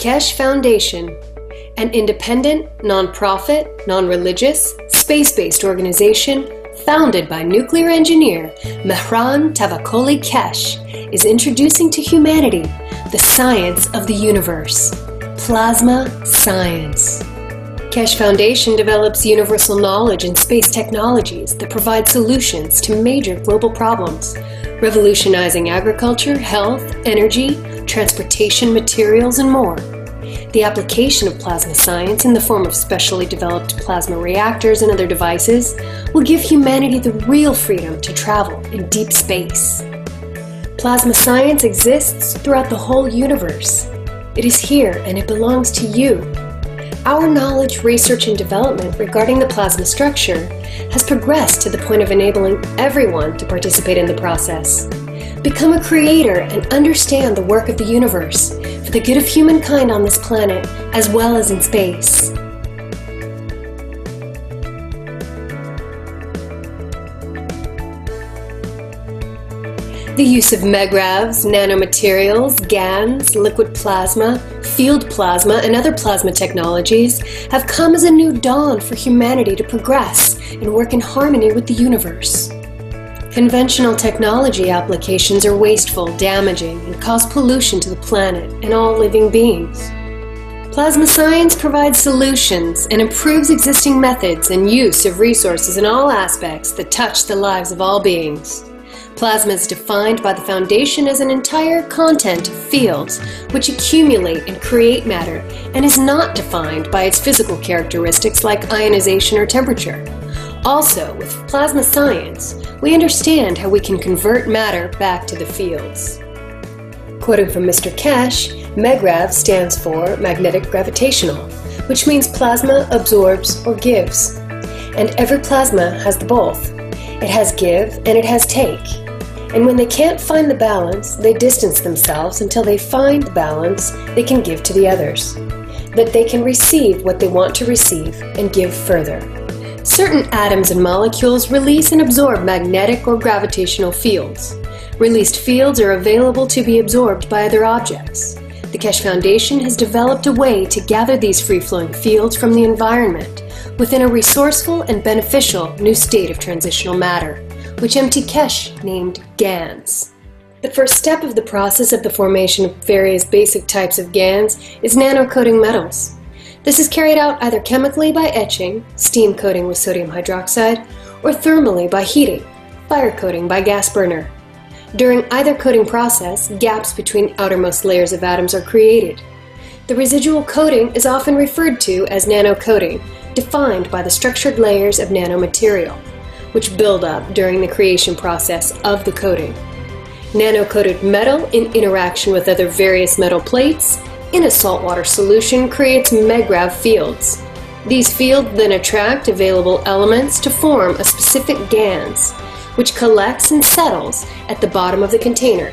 Keshe Foundation, an independent, non-profit, non-religious, space-based organization founded by nuclear engineer Mehran Tavakoli Keshe, is introducing to humanity the science of the universe, plasma science. Keshe Foundation develops universal knowledge and space technologies that provide solutions to major global problems, revolutionizing agriculture, health, energy, transportation, materials, and more. The application of plasma science in the form of specially developed plasma reactors and other devices will give humanity the real freedom to travel in deep space. Plasma science exists throughout the whole universe. It is here and it belongs to you. Our knowledge, research, and development regarding the plasma structure has progressed to the point of enabling everyone to participate in the process. Become a creator and understand the work of the universe for the good of humankind on this planet as well as in space. The use of megravs, nanomaterials, GANs, liquid plasma, field plasma, and other plasma technologies have come as a new dawn for humanity to progress and work in harmony with the universe. Conventional technology applications are wasteful, damaging, and cause pollution to the planet and all living beings. Plasma science provides solutions and improves existing methods and use of resources in all aspects that touch the lives of all beings. Plasma is defined by the Foundation as an entire content of fields which accumulate and create matter and is not defined by its physical characteristics like ionization or temperature. Also, with plasma science, we understand how we can convert matter back to the fields. Quoting from Mr. Cash, MEGRAV stands for magnetic gravitational, which means plasma absorbs or gives. And every plasma has the both. It has give and it has take. And when they can't find the balance, they distance themselves until they find the balance they can give to the others. That they can receive what they want to receive and give further. Certain atoms and molecules release and absorb magnetic or gravitational fields. Released fields are available to be absorbed by other objects. The Keshe Foundation has developed a way to gather these free flowing fields from the environment within a resourceful and beneficial new state of transitional matter, which MT Keshe named GANs. The first step of the process of the formation of various basic types of GANs is nanocoating metals. This is carried out either chemically by etching, steam coating with sodium hydroxide, or thermally by heating, fire coating by gas burner. During either coating process, gaps between outermost layers of atoms are created. The residual coating is often referred to as nanocoating, defined by the structured layers of nanomaterial, which build up during the creation process of the coating. Nano-coated metal in interaction with other various metal plates in a saltwater solution creates MEGRAV fields. These fields then attract available elements to form a specific GANS, which collects and settles at the bottom of the container.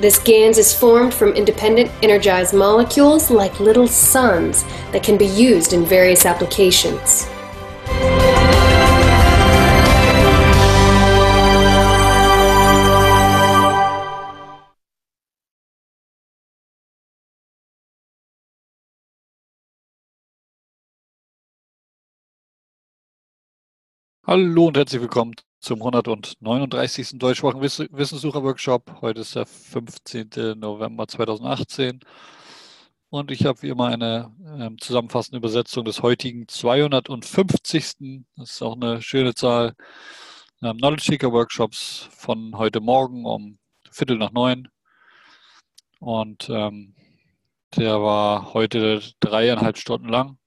This GANS is formed from independent energized molecules like little suns that can be used in various applications. Hallo und herzlich willkommen zum 139. Deutschsprachen Wissenssucher-Workshop. Heute ist der 15. November 2018 und ich habe wie immer eine äh, zusammenfassende Übersetzung des heutigen 250. Das ist auch eine schöne Zahl. Ähm, Knowledge Seeker Workshops von heute Morgen um Viertel nach neun. Und ähm, der war heute dreieinhalb Stunden lang.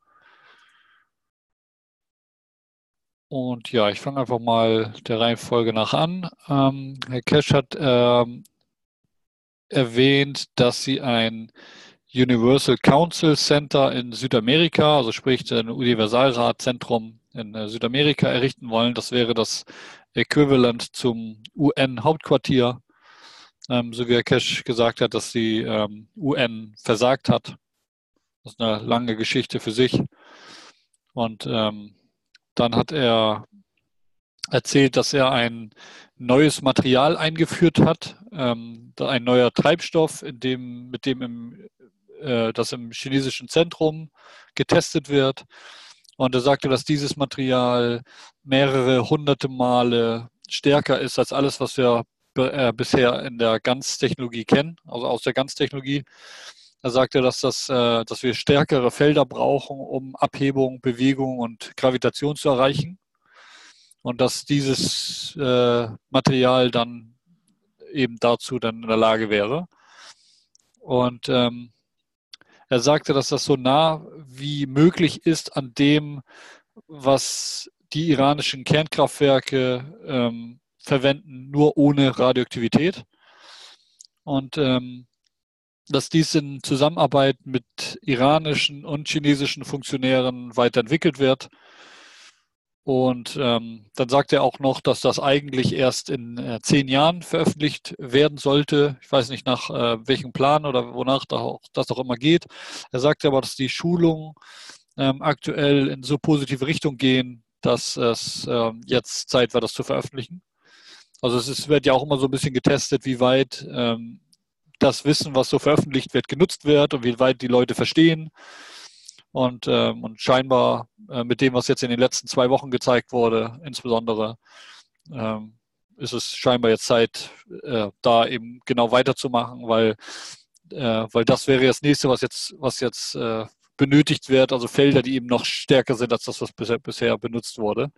Und ja, ich fange einfach mal der Reihenfolge nach an. Ähm, Herr Cash hat ähm, erwähnt, dass Sie ein Universal Council Center in Südamerika, also sprich ein Universalratzentrum in äh, Südamerika errichten wollen. Das wäre das Äquivalent zum UN-Hauptquartier. Ähm, so wie Herr Cash gesagt hat, dass die ähm, UN versagt hat. Das ist eine lange Geschichte für sich. Und ähm, dann hat er erzählt, dass er ein neues Material eingeführt hat, ähm, ein neuer Treibstoff, dem, mit dem im äh, das im chinesischen Zentrum getestet wird. Und er sagte, dass dieses Material mehrere hunderte Male stärker ist als alles, was wir äh, bisher in der Ganztechnologie kennen, also aus der Ganztechnologie. Er sagte, dass, das, äh, dass wir stärkere Felder brauchen, um Abhebung, Bewegung und Gravitation zu erreichen. Und dass dieses äh, Material dann eben dazu dann in der Lage wäre. Und ähm, er sagte, dass das so nah wie möglich ist an dem, was die iranischen Kernkraftwerke ähm, verwenden, nur ohne Radioaktivität. Und ähm, dass dies in Zusammenarbeit mit iranischen und chinesischen Funktionären weiterentwickelt wird und ähm, dann sagt er auch noch, dass das eigentlich erst in äh, zehn Jahren veröffentlicht werden sollte. Ich weiß nicht nach äh, welchem Plan oder wonach da auch, das auch immer geht. Er sagt aber, dass die Schulungen ähm, aktuell in so positive Richtung gehen, dass es ähm, jetzt Zeit war, das zu veröffentlichen. Also es ist, wird ja auch immer so ein bisschen getestet, wie weit ähm, das Wissen, was so veröffentlicht wird, genutzt wird und wie weit die Leute verstehen. Und, ähm, und scheinbar äh, mit dem, was jetzt in den letzten zwei Wochen gezeigt wurde, insbesondere, ähm, ist es scheinbar jetzt Zeit, äh, da eben genau weiterzumachen, weil, äh, weil das wäre das nächste, was jetzt, was jetzt äh, benötigt wird, also Felder, die eben noch stärker sind als das, was bisher, bisher benutzt wurde.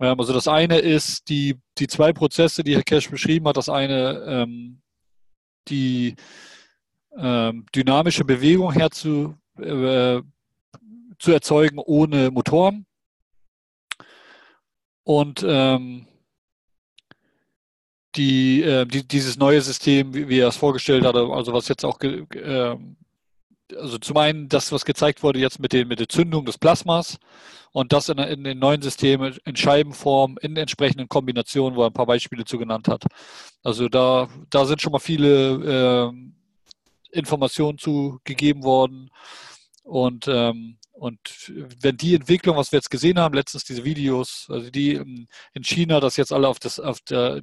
Ähm, also das eine ist die, die zwei Prozesse, die Herr Cash beschrieben hat. Das eine, ähm, die ähm, dynamische Bewegung herzu, äh, zu erzeugen ohne Motoren. Und ähm, die, äh, die, dieses neue System, wie, wie, er es vorgestellt hat, also was jetzt auch, äh, also zum einen das, was gezeigt wurde jetzt mit, den, mit der Zündung des Plasmas und das in, in den neuen Systemen in Scheibenform, in entsprechenden Kombinationen, wo er ein paar Beispiele zu genannt hat. Also da, da sind schon mal viele äh, Informationen zu gegeben worden. Und, ähm, und wenn die Entwicklung, was wir jetzt gesehen haben, letztens diese Videos, also die in China das jetzt alle auf das, auf der,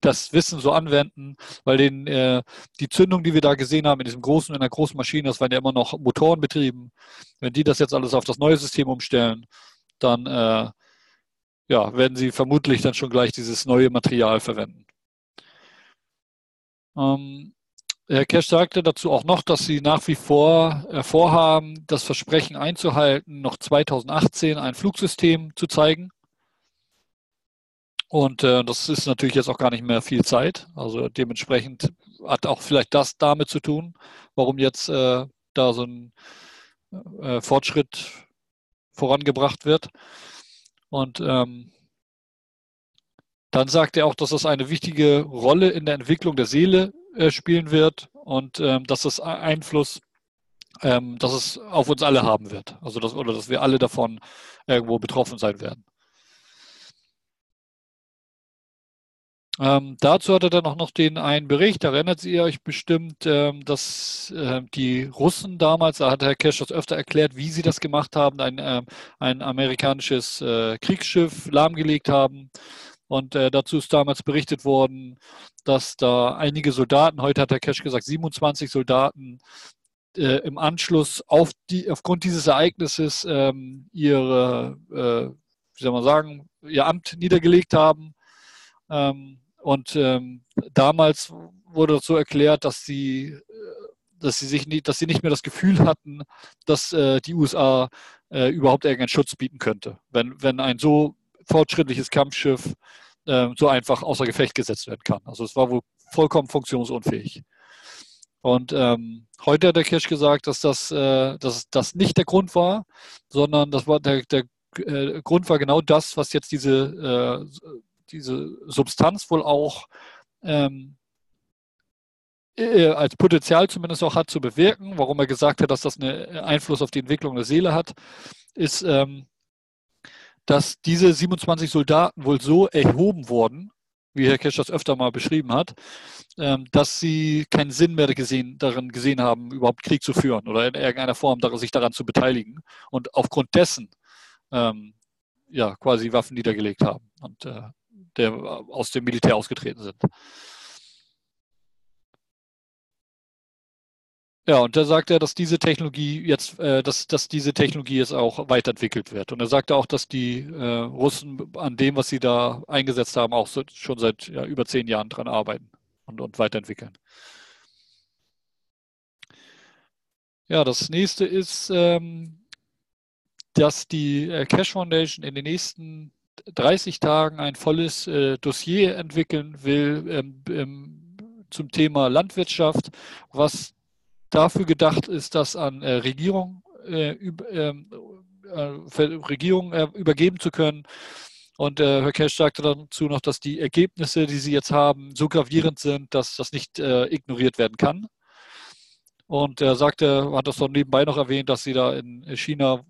das Wissen so anwenden, weil den, äh, die Zündung, die wir da gesehen haben in diesem großen, in der großen Maschine, das waren ja immer noch Motoren betrieben. Wenn die das jetzt alles auf das neue System umstellen, dann äh, ja, werden sie vermutlich dann schon gleich dieses neue Material verwenden. Ähm, Herr Cash sagte dazu auch noch, dass Sie nach wie vor äh, vorhaben, das Versprechen einzuhalten, noch 2018 ein Flugsystem zu zeigen. Und äh, das ist natürlich jetzt auch gar nicht mehr viel Zeit. Also dementsprechend hat auch vielleicht das damit zu tun, warum jetzt äh, da so ein äh, Fortschritt vorangebracht wird. Und ähm, dann sagt er auch, dass das eine wichtige Rolle in der Entwicklung der Seele äh, spielen wird und ähm, dass das Einfluss, ähm, dass es auf uns alle haben wird. Also dass, oder dass wir alle davon irgendwo betroffen sein werden. Ähm, dazu hat er dann auch noch den einen Bericht, da erinnert ihr euch bestimmt, ähm, dass äh, die Russen damals, da hat Herr Kesch das öfter erklärt, wie sie das gemacht haben, ein, äh, ein amerikanisches äh, Kriegsschiff lahmgelegt haben. Und äh, dazu ist damals berichtet worden, dass da einige Soldaten, heute hat Herr Kesch gesagt, 27 Soldaten äh, im Anschluss auf die, aufgrund dieses Ereignisses ähm, ihre, äh, wie soll man sagen, ihr Amt niedergelegt haben. Ähm, und ähm, damals wurde so erklärt, dass sie, äh, dass sie sich nicht, dass sie nicht mehr das Gefühl hatten, dass äh, die USA äh, überhaupt irgendeinen Schutz bieten könnte. Wenn, wenn ein so fortschrittliches Kampfschiff äh, so einfach außer Gefecht gesetzt werden kann. Also es war wohl vollkommen funktionsunfähig. Und ähm, heute hat der Kirsch gesagt, dass das, äh, dass das nicht der Grund war, sondern das war der, der äh, Grund war genau das, was jetzt diese, diese Substanz wohl auch ähm, äh, als Potenzial zumindest auch hat zu bewirken. Warum er gesagt hat, dass das einen Einfluss auf die Entwicklung der Seele hat, ist, ähm, dass diese 27 Soldaten wohl so erhoben wurden, wie Herr Kesch das öfter mal beschrieben hat, ähm, dass sie keinen Sinn mehr gesehen, darin gesehen haben, überhaupt Krieg zu führen oder in irgendeiner Form sich daran zu beteiligen und aufgrund dessen ähm, ja, quasi Waffen niedergelegt haben und äh, der, aus dem Militär ausgetreten sind. Ja, und da sagt er, dass diese Technologie jetzt, äh, dass, dass diese Technologie jetzt auch weiterentwickelt wird. Und er sagte auch, dass die äh, Russen an dem, was sie da eingesetzt haben, auch so, schon seit ja, über zehn Jahren dran arbeiten und, und weiterentwickeln. Ja, das nächste ist, ähm, dass die äh, Cash Foundation in den nächsten 30 Tagen ein volles äh, Dossier entwickeln will ähm, ähm, zum Thema Landwirtschaft, was dafür gedacht ist, das an äh, Regierung, äh, über, ähm, äh, Regierung äh, übergeben zu können. Und äh, Herr Cash sagte dazu noch, dass die Ergebnisse, die sie jetzt haben, so gravierend sind, dass das nicht ignoriert werden kann. Und er sagte, hat das so nebenbei noch erwähnt, dass sie da in China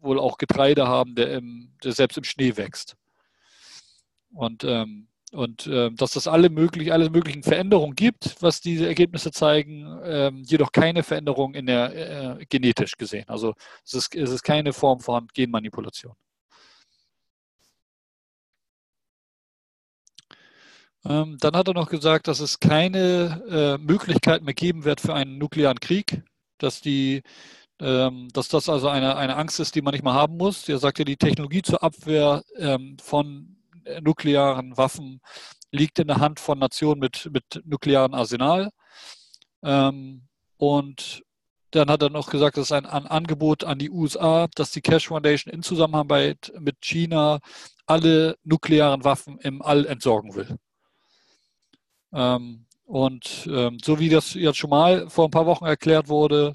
wohl auch Getreide haben, der, im, der selbst im Schnee wächst. Und ähm, und äh, dass es alle, möglich, alle möglichen Veränderungen gibt, was diese Ergebnisse zeigen, äh, jedoch keine Veränderung in der äh, genetisch gesehen. Also es ist, es ist keine Form von Genmanipulation. Ähm, dann hat er noch gesagt, dass es keine äh, Möglichkeit mehr geben wird für einen nuklearen Krieg, dass die ähm, dass das also eine, eine Angst ist, die man nicht mal haben muss. Er sagte, die Technologie zur Abwehr ähm, von nuklearen Waffen liegt in der Hand von Nationen mit, mit nuklearem Arsenal. Ähm, und dann hat er noch gesagt, das ist ein, ein, Angebot an die USA, dass die Cash Foundation in Zusammenarbeit mit China alle nuklearen Waffen im All entsorgen will. Ähm, und ähm, so wie das jetzt schon mal vor ein paar Wochen erklärt wurde,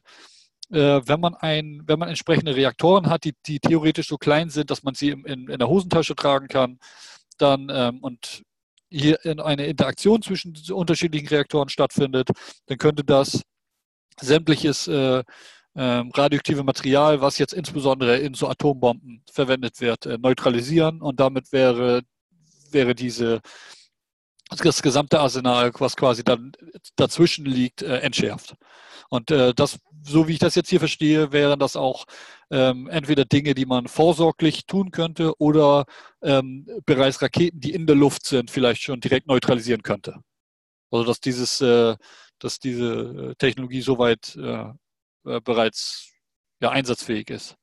äh, wenn man ein, wenn man entsprechende Reaktoren hat, die, die theoretisch so klein sind, dass man sie in, in, in der Hosentasche tragen kann, dann ähm, und hier eine Interaktion zwischen unterschiedlichen Reaktoren stattfindet, dann könnte das sämtliches äh, äh, radioaktive Material, was jetzt insbesondere in so Atombomben verwendet wird, äh, neutralisieren. Und damit wäre, wäre diese das gesamte Arsenal, was quasi dann dazwischen liegt, äh, entschärft. Und äh, das, so wie ich das jetzt hier verstehe, wären das auch ähm, entweder Dinge, die man vorsorglich tun könnte oder ähm, bereits Raketen, die in der Luft sind, vielleicht schon direkt neutralisieren könnte. Also dass dieses, äh, dass diese äh, Technologie soweit äh, äh, bereits ja, einsatzfähig ist.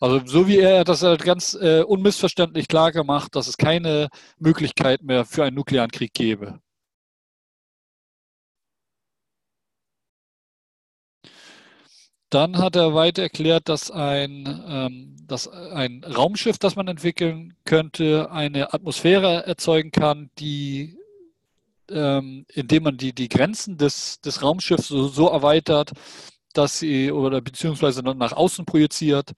Also so wie er das halt ganz äh, unmissverständlich klar gemacht, dass es keine Möglichkeit mehr für einen nuklearen Krieg gäbe. Dann hat er weiter erklärt, dass ein, ähm, dass ein Raumschiff, das man entwickeln könnte, eine Atmosphäre erzeugen kann, die, ähm, indem man die, die Grenzen des, des Raumschiffs so, so erweitert, dass sie oder beziehungsweise nach außen projiziert,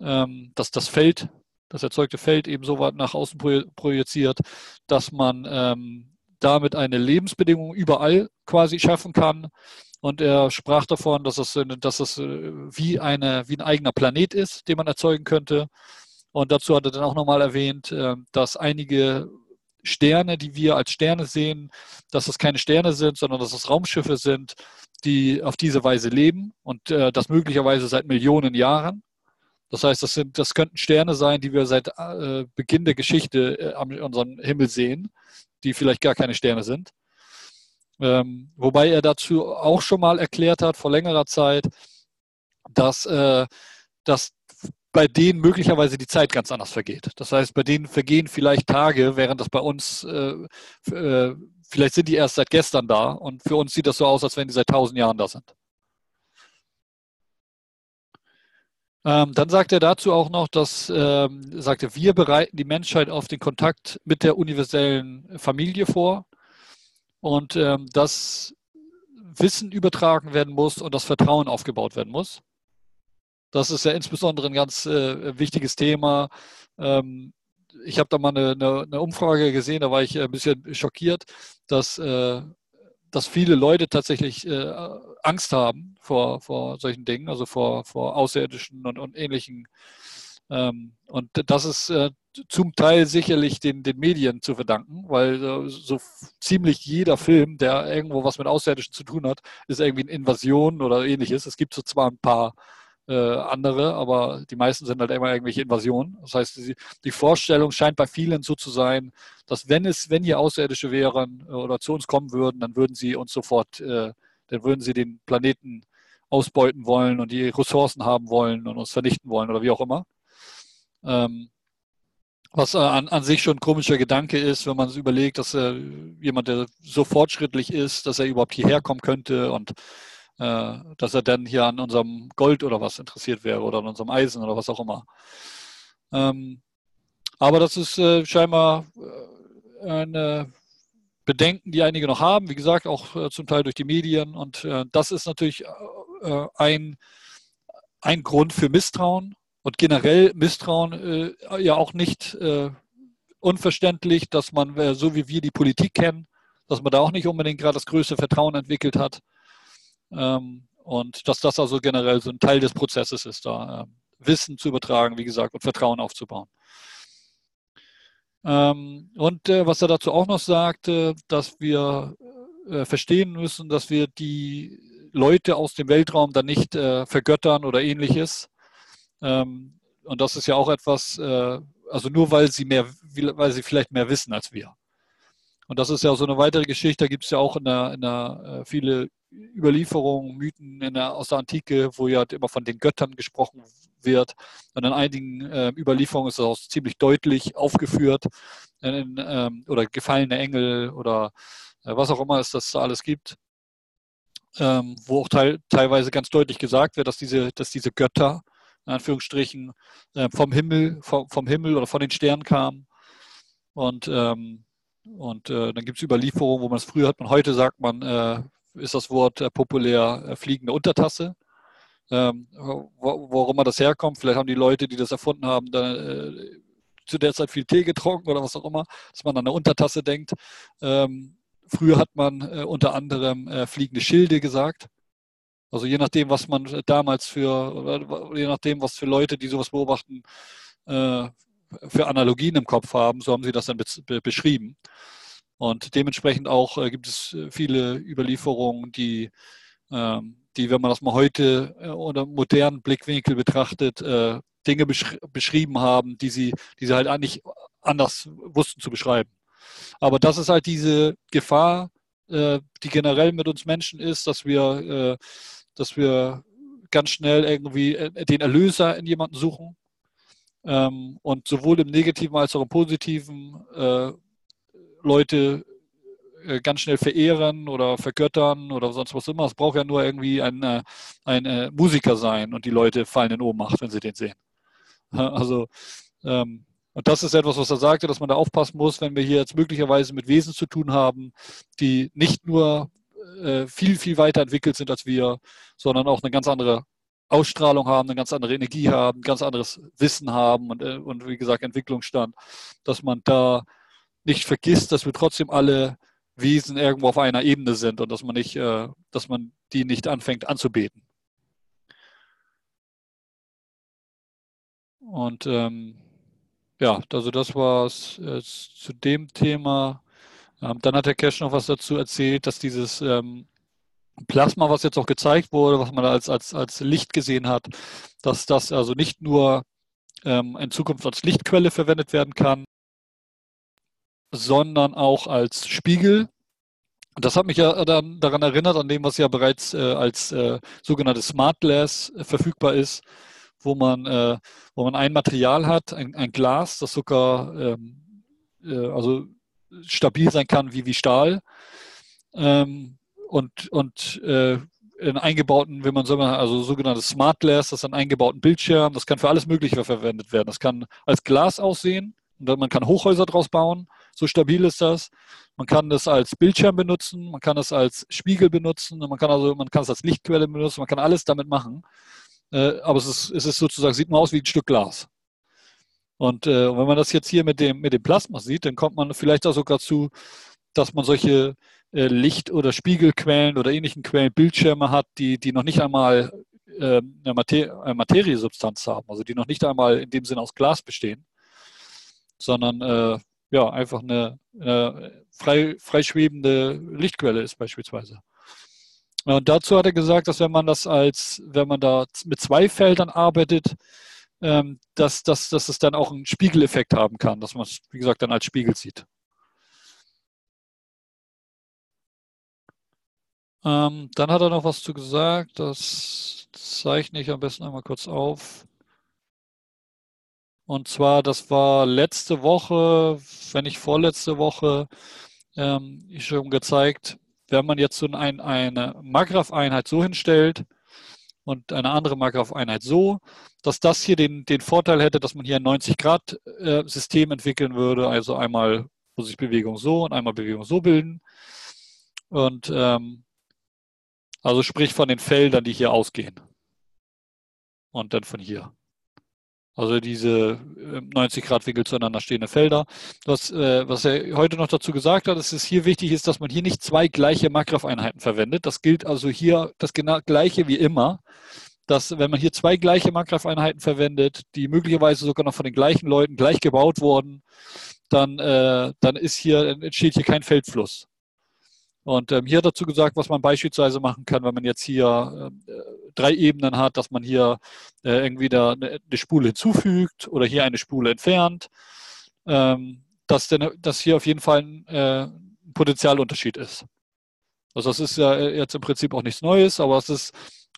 ähm, dass das Feld, das erzeugte Feld eben so weit nach außen projiziert, dass man ähm, damit eine Lebensbedingung überall quasi schaffen kann und er sprach davon, dass es, dass es äh, wie, eine, wie ein eigener Planet ist, den man erzeugen könnte. Und dazu hat er dann auch nochmal erwähnt, äh, dass einige Sterne, die wir als Sterne sehen, dass es keine Sterne sind, sondern dass es Raumschiffe sind, die auf diese Weise leben und äh, das möglicherweise seit Millionen Jahren. Das heißt, das, sind, das könnten Sterne sein, die wir seit äh, Beginn der Geschichte äh, an unserem Himmel sehen, die vielleicht gar keine Sterne sind. Ähm, wobei er dazu auch schon mal erklärt hat vor längerer Zeit, dass, äh, dass bei denen möglicherweise die Zeit ganz anders vergeht. Das heißt, bei denen vergehen vielleicht Tage, während das bei uns, äh, äh, vielleicht sind die erst seit gestern da und für uns sieht das so aus, als wenn die seit tausend Jahren da sind. Ähm, dann sagt er dazu auch noch, dass ähm, sagte, wir bereiten die Menschheit auf den Kontakt mit der universellen Familie vor und ähm, das Wissen übertragen werden muss und das Vertrauen aufgebaut werden muss. Das ist ja insbesondere ein ganz äh, wichtiges Thema. Ähm, ich habe da mal eine, eine, eine, Umfrage gesehen, da war ich ein bisschen schockiert, dass, äh, dass viele Leute tatsächlich äh, Angst haben vor, vor solchen Dingen, also vor, vor Außerirdischen und, und ähnlichen. Ähm, und das ist äh, zum Teil sicherlich den, den Medien zu verdanken, weil äh, so ziemlich jeder Film, der irgendwo was mit Außerirdischen zu tun hat, ist irgendwie eine Invasion oder ähnliches. Es gibt so zwar ein paar äh, andere, aber die meisten sind halt immer irgendwelche Invasionen. Das heißt, die, die, Vorstellung scheint bei vielen so zu sein, dass wenn es, wenn hier Außerirdische wären äh, oder zu uns kommen würden, dann würden sie uns sofort äh, dann würden sie den Planeten ausbeuten wollen und die Ressourcen haben wollen und uns vernichten wollen oder wie auch immer. Ähm, was äh, an, an sich schon ein komischer Gedanke ist, wenn man sich überlegt, dass äh, jemand, der so fortschrittlich ist, dass er überhaupt hierher kommen könnte und dass er dann hier an unserem Gold oder was interessiert wäre oder an unserem Eisen oder was auch immer. Ähm, aber das ist äh, scheinbar äh, eine Bedenken, die einige noch haben, wie gesagt, auch äh, zum Teil durch die Medien. Und das ist natürlich ein, ein Grund für Misstrauen und generell Misstrauen äh, ja auch nicht äh, unverständlich, dass man, äh, so wie wir die Politik kennen, dass man da auch nicht unbedingt gerade das größte Vertrauen entwickelt hat. Ähm, und dass das also generell so ein Teil des Prozesses ist, da ähm, Wissen zu übertragen, wie gesagt, und Vertrauen aufzubauen. Ähm, und äh, was er dazu auch noch sagte, dass wir äh, verstehen müssen, dass wir die Leute aus dem Weltraum dann nicht äh, vergöttern oder ähnliches, und das ist ja auch etwas, äh, also nur weil sie mehr, weil sie vielleicht mehr wissen als wir. Und das ist ja so eine weitere Geschichte, da gibt es ja auch in der, in der äh, viele Überlieferungen, Mythen der, aus der Antike, wo ja immer von den Göttern gesprochen wird. Und in einigen äh, Überlieferungen ist das auch ziemlich deutlich aufgeführt. In, ähm, oder gefallene Engel oder äh, was auch immer es das alles gibt. Ähm, wo auch teil, teilweise ganz deutlich gesagt wird, dass diese, dass diese Götter in Anführungsstrichen, äh, vom Himmel, vom, vom, Himmel oder von den Sternen kam. Und, ähm, und äh, dann gibt es Überlieferungen, wo man es früher hat, man heute sagt man, äh, ist das Wort äh, populär äh, fliegende Untertasse. Ähm, wo, warum man das herkommt, vielleicht haben die Leute, die das erfunden haben, da, äh, zu der Zeit viel Tee getrunken oder was auch immer, dass man an eine Untertasse denkt. Ähm, früher hat man unter anderem fliegende Schilde gesagt. Also je nachdem, was man damals für, je nachdem, was für Leute, die sowas beobachten, äh, für Analogien im Kopf haben, so haben sie das dann be beschrieben. Und dementsprechend auch äh, gibt es viele Überlieferungen, die, äh, die, wenn man das mal heute äh, unter modernen Blickwinkel betrachtet, äh, Dinge besch beschrieben haben, die sie, die sie halt eigentlich anders wussten zu beschreiben. Aber das ist halt diese Gefahr, äh, die generell mit uns Menschen ist, dass wir dass wir ganz schnell irgendwie äh, den Erlöser in jemanden suchen ähm, und sowohl im Negativen als auch im Positiven äh, Leute äh, ganz schnell verehren oder vergöttern oder sonst was immer. Es braucht ja nur irgendwie ein, äh, ein äh, Musiker sein und die Leute fallen in Ohnmacht, wenn sie den sehen. Also ähm, und das ist etwas, was er sagte, dass man da aufpassen muss, wenn wir hier jetzt möglicherweise mit Wesen zu tun haben, die nicht nur äh, viel, viel weiter entwickelt sind als wir, sondern auch eine ganz andere Ausstrahlung haben, eine ganz andere Energie haben, ganz anderes Wissen haben und, äh, und wie gesagt Entwicklungsstand, dass man da nicht vergisst, dass wir trotzdem alle Wesen irgendwo auf einer Ebene sind und dass man nicht, äh, dass man die nicht anfängt anzubeten. Und ähm, ja, also das war es äh, zu dem Thema. Ähm, dann hat der Cash noch was dazu erzählt, dass dieses ähm, Plasma, was jetzt auch gezeigt wurde, was man als, als, als Licht gesehen hat, dass das also nicht nur ähm, in Zukunft als Lichtquelle verwendet werden kann, sondern auch als Spiegel. Das hat mich ja dann daran erinnert, an dem, was ja bereits äh, als äh, sogenanntes Smart Glass äh, verfügbar ist, wo man, äh, wo man ein Material hat, ein, ein Glas, das sogar ähm, äh, also stabil sein kann wie, wie Stahl. Ähm, und und äh, in eingebauten, wenn man so also sogenanntes Smart Glass, das ist ein eingebauten Bildschirm, das kann für alles Mögliche verwendet werden. Das kann als Glas aussehen und man kann Hochhäuser draus bauen, so stabil ist das. Man kann das als Bildschirm benutzen, man kann es als Spiegel benutzen, man kann also, man kann es als Lichtquelle benutzen, man kann alles damit machen. Äh, aber es ist, es ist sozusagen, sieht man aus wie ein Stück Glas. Und äh, wenn man das jetzt hier mit dem, mit dem Plasma sieht, dann kommt man vielleicht auch sogar zu, dass man solche äh, Licht- oder Spiegelquellen oder ähnlichen Quellen Bildschirme hat, die, die noch nicht einmal äh, eine, Mater eine Materiesubstanz haben, also die noch nicht einmal in dem Sinne aus Glas bestehen, sondern äh, ja, einfach eine, eine frei, freischwebende Lichtquelle ist beispielsweise. Und dazu hat er gesagt, dass wenn man das als, wenn man da mit zwei Feldern arbeitet, ähm, dass, dass, dass es dann auch einen Spiegeleffekt haben kann, dass man es, wie gesagt, dann als Spiegel sieht. Ähm, dann hat er noch was zu gesagt, das zeichne ich am besten einmal kurz auf. Und zwar, das war letzte Woche, wenn nicht vorletzte Woche, ähm, schon gezeigt, wenn man jetzt so ein, eine Magraph-Einheit so hinstellt und eine andere Magraph-Einheit so, dass das hier den, den Vorteil hätte, dass man hier ein 90-Grad-System äh, entwickeln würde, also einmal wo sich Bewegung so und einmal Bewegung so bilden. Und ähm, also sprich von den Feldern, die hier ausgehen. Und dann von hier. Also diese 90 ähm, Grad Winkel zueinander stehende Felder. Was, äh, was er heute noch dazu gesagt hat, ist, dass es hier wichtig ist, dass man hier nicht zwei gleiche Magraph-Einheiten verwendet. Das gilt also hier das genau gleiche wie immer. Dass, wenn man hier zwei gleiche Magraph-Einheiten verwendet, die möglicherweise sogar noch von den gleichen Leuten gleich gebaut wurden, dann, äh, dann ist hier, entsteht hier kein Feldfluss. Und ähm, hier dazu gesagt, was man beispielsweise machen kann, wenn man jetzt hier äh, drei Ebenen hat, dass man hier äh, irgendwie da eine, eine, Spule hinzufügt oder hier eine Spule entfernt, ähm, dass, denn, dass hier auf jeden Fall ein, äh, Potenzialunterschied ist. Also das ist ja jetzt im Prinzip auch nichts Neues, aber es ist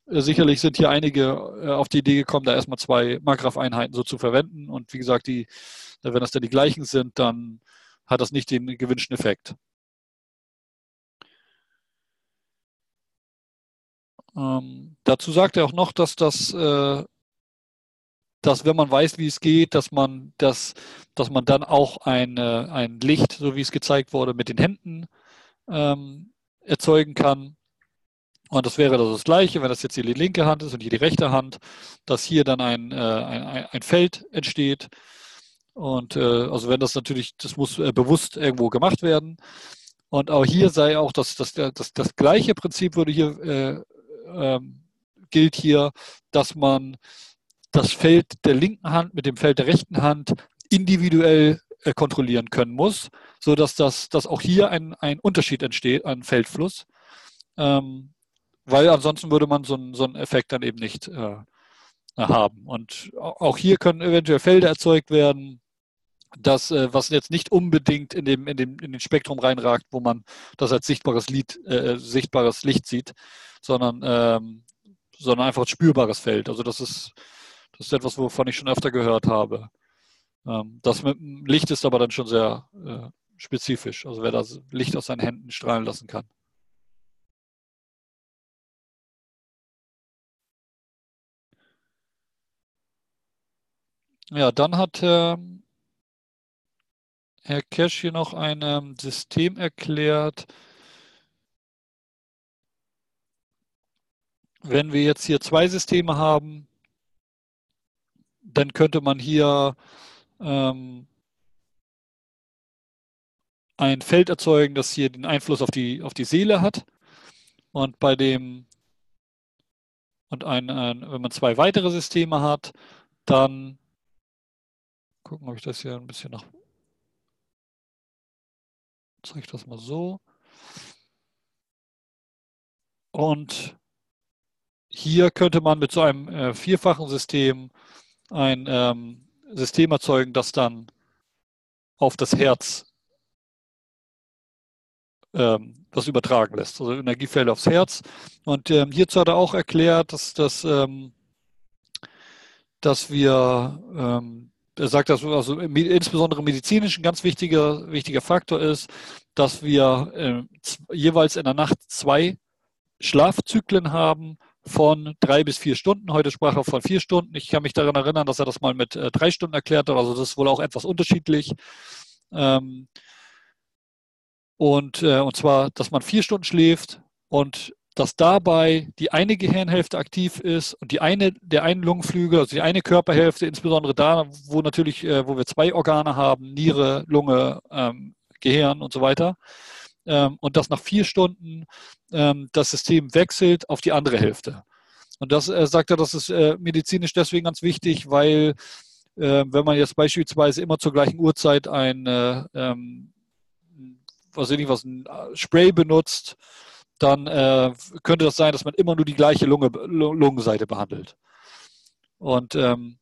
äh, sicherlich sind hier einige äh, auf die Idee gekommen, da erstmal zwei Magraph-Einheiten so zu verwenden. Und wie gesagt, die, wenn das dann die gleichen sind, dann hat das nicht den gewünschten Effekt. Ähm, dazu sagt er auch noch, dass das, äh, dass wenn man weiß, wie es geht, dass man das, dass man dann auch ein, äh, ein Licht, so wie es gezeigt wurde, mit den Händen ähm, erzeugen kann. Und das wäre das Gleiche, wenn das jetzt hier die linke Hand ist und hier die rechte Hand, dass hier dann ein, äh, ein, ein Feld entsteht. Und äh, also wenn das natürlich, das muss äh, bewusst irgendwo gemacht werden. Und auch hier sei auch das, das, das, das gleiche Prinzip würde hier äh, ähm, gilt hier, dass man das Feld der linken Hand mit dem Feld der rechten Hand individuell äh, kontrollieren können muss, sodass das, dass auch hier ein, ein Unterschied entsteht, ein Feldfluss. Ähm, weil ansonsten würde man so, einen, so einen Effekt dann eben nicht äh, haben. Und auch hier können eventuell Felder erzeugt werden, das, äh, was jetzt nicht unbedingt in, dem, in, dem, in den Spektrum reinragt, wo man das als sichtbares, Lied, äh, sichtbares Licht sieht, sondern, ähm, sondern einfach ein spürbares Feld. Also das ist, das ist etwas, wovon ich schon öfter gehört habe. Ähm, das mit dem Licht ist aber dann schon sehr äh, spezifisch. Also wer das Licht aus seinen Händen strahlen lassen kann. Ja, dann hat ähm, Herr Cash hier noch ein ähm, System erklärt, wenn wir jetzt hier zwei Systeme haben, dann könnte man hier ähm, ein Feld erzeugen, das hier den Einfluss auf die, auf die Seele hat. Und bei dem, und ein, ein, wenn man zwei weitere Systeme hat, dann gucken, ob ich das hier ein bisschen nach. Zeige ich das mal so. Und hier könnte man mit so einem äh, vierfachen System ein ähm, System erzeugen, das dann auf das Herz ähm, was übertragen lässt, also Energiefelder aufs Herz. Und ähm, hierzu hat er auch erklärt, dass, dass, ähm, dass wir, ähm, er sagt, dass also insbesondere medizinisch ein ganz wichtiger, wichtiger Faktor ist, dass wir äh, jeweils in der Nacht zwei Schlafzyklen haben von drei bis vier Stunden. Heute sprach er von vier Stunden. Ich kann mich daran erinnern, dass er das mal mit äh, drei Stunden erklärt hat. Also das ist wohl auch etwas unterschiedlich. Ähm, und, äh, und zwar, dass man vier Stunden schläft und dass dabei die eine Gehirnhälfte aktiv ist und die eine, der einen Lungenflügel, also die eine Körperhälfte, insbesondere da, wo natürlich, äh, wo wir zwei Organe haben, Niere, Lunge, ähm, Gehirn und so weiter, ähm, und dass nach vier Stunden ähm, das System wechselt auf die andere Hälfte. Und das äh, sagt er, das ist äh, medizinisch deswegen ganz wichtig, weil äh, wenn man jetzt beispielsweise immer zur gleichen Uhrzeit ein, äh, ähm, was weiß ich was, ein äh, Spray benutzt, dann äh, könnte das sein, dass man immer nur die gleiche Lunge, Lungenseite behandelt. Und, ähm,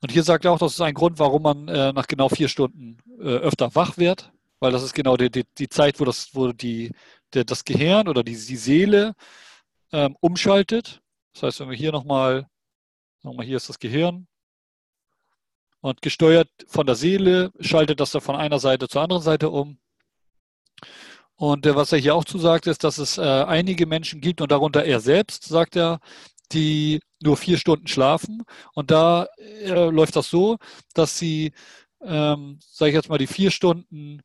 und hier sagt er auch, das ist ein Grund, warum man äh, nach genau vier Stunden äh, öfter wach wird. Weil das ist genau die, die, die Zeit, wo das, wo die, der, das Gehirn oder die, die Seele ähm, umschaltet. Das heißt, wenn wir hier nochmal, nochmal hier ist das Gehirn und gesteuert von der Seele schaltet das dann von einer Seite zur anderen Seite um. Und äh, was er hier auch zu sagt, ist, dass es äh, einige Menschen gibt und darunter er selbst, sagt er, die nur vier Stunden schlafen. Und da äh, läuft das so, dass sie, ähm, sage ich jetzt mal, die vier Stunden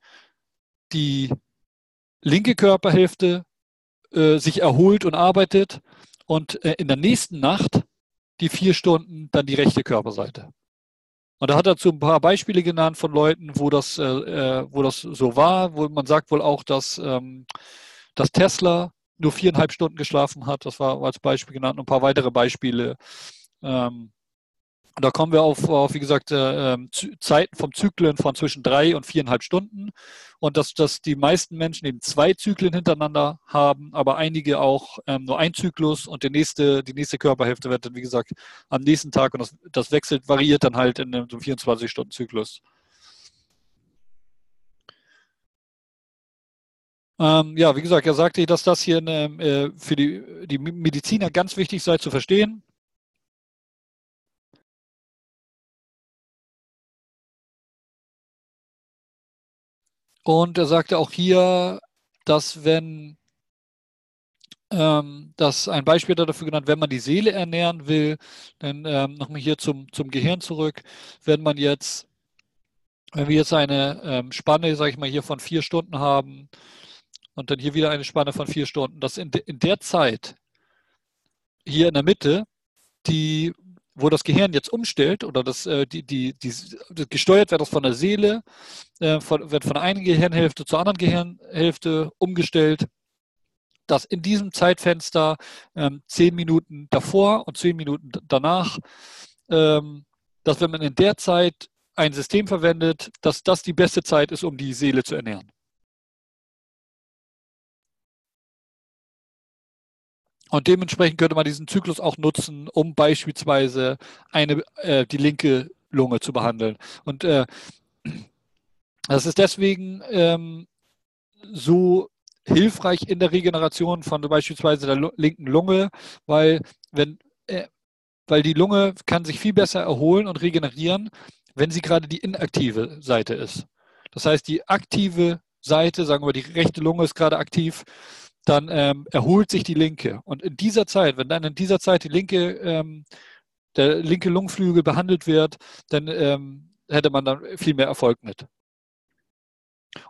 die linke Körperhälfte äh, sich erholt und arbeitet und äh, in der nächsten Nacht die vier Stunden dann die rechte Körperseite. Und da hat er zu ein paar Beispiele genannt von Leuten, wo das, äh, äh, wo das so war, wo man sagt wohl auch, dass, ähm, dass Tesla nur viereinhalb Stunden geschlafen hat. Das war als Beispiel genannt und ein paar weitere Beispiele. Ähm, da kommen wir auf, auf wie gesagt, äh, ähm, Zeiten vom Zyklen von zwischen drei und viereinhalb Stunden. Und dass, dass die meisten Menschen eben zwei Zyklen hintereinander haben, aber einige auch ähm, nur ein Zyklus und die nächste, die nächste Körperhälfte wird dann, wie gesagt, am nächsten Tag und das, das wechselt, variiert dann halt in einem 24-Stunden-Zyklus. Ähm, ja, wie gesagt, er sagte, dass das hier eine, äh, für die, die Mediziner ganz wichtig sei zu verstehen. Und er sagte auch hier, dass wenn ähm, dass ein Beispiel dafür genannt, wenn man die Seele ernähren will, dann ähm, nochmal hier zum, zum Gehirn zurück, wenn man jetzt, wenn wir jetzt eine ähm, Spanne, sage ich mal, hier von vier Stunden haben und dann hier wieder eine Spanne von vier Stunden, dass in, de, in der Zeit hier in der Mitte die wo das Gehirn jetzt umstellt oder das, äh, die, die, die, gesteuert wird das von der Seele, äh, von, wird von einer Gehirnhälfte zur anderen Gehirnhälfte umgestellt, dass in diesem Zeitfenster ähm, zehn Minuten davor und zehn Minuten danach, ähm, dass wenn man in der Zeit ein System verwendet, dass das die beste Zeit ist, um die Seele zu ernähren. Und dementsprechend könnte man diesen Zyklus auch nutzen, um beispielsweise eine, äh, die linke Lunge zu behandeln. Und äh, das ist deswegen ähm, so hilfreich in der Regeneration von beispielsweise der linken Lunge, weil wenn äh, weil die Lunge kann sich viel besser erholen und regenerieren, wenn sie gerade die inaktive Seite ist. Das heißt, die aktive Seite, sagen wir, die rechte Lunge ist gerade aktiv, dann ähm, erholt sich die linke. Und in dieser Zeit, wenn dann in dieser Zeit die linke, ähm, der linke Lungenflügel behandelt wird, dann ähm, hätte man dann viel mehr Erfolg mit.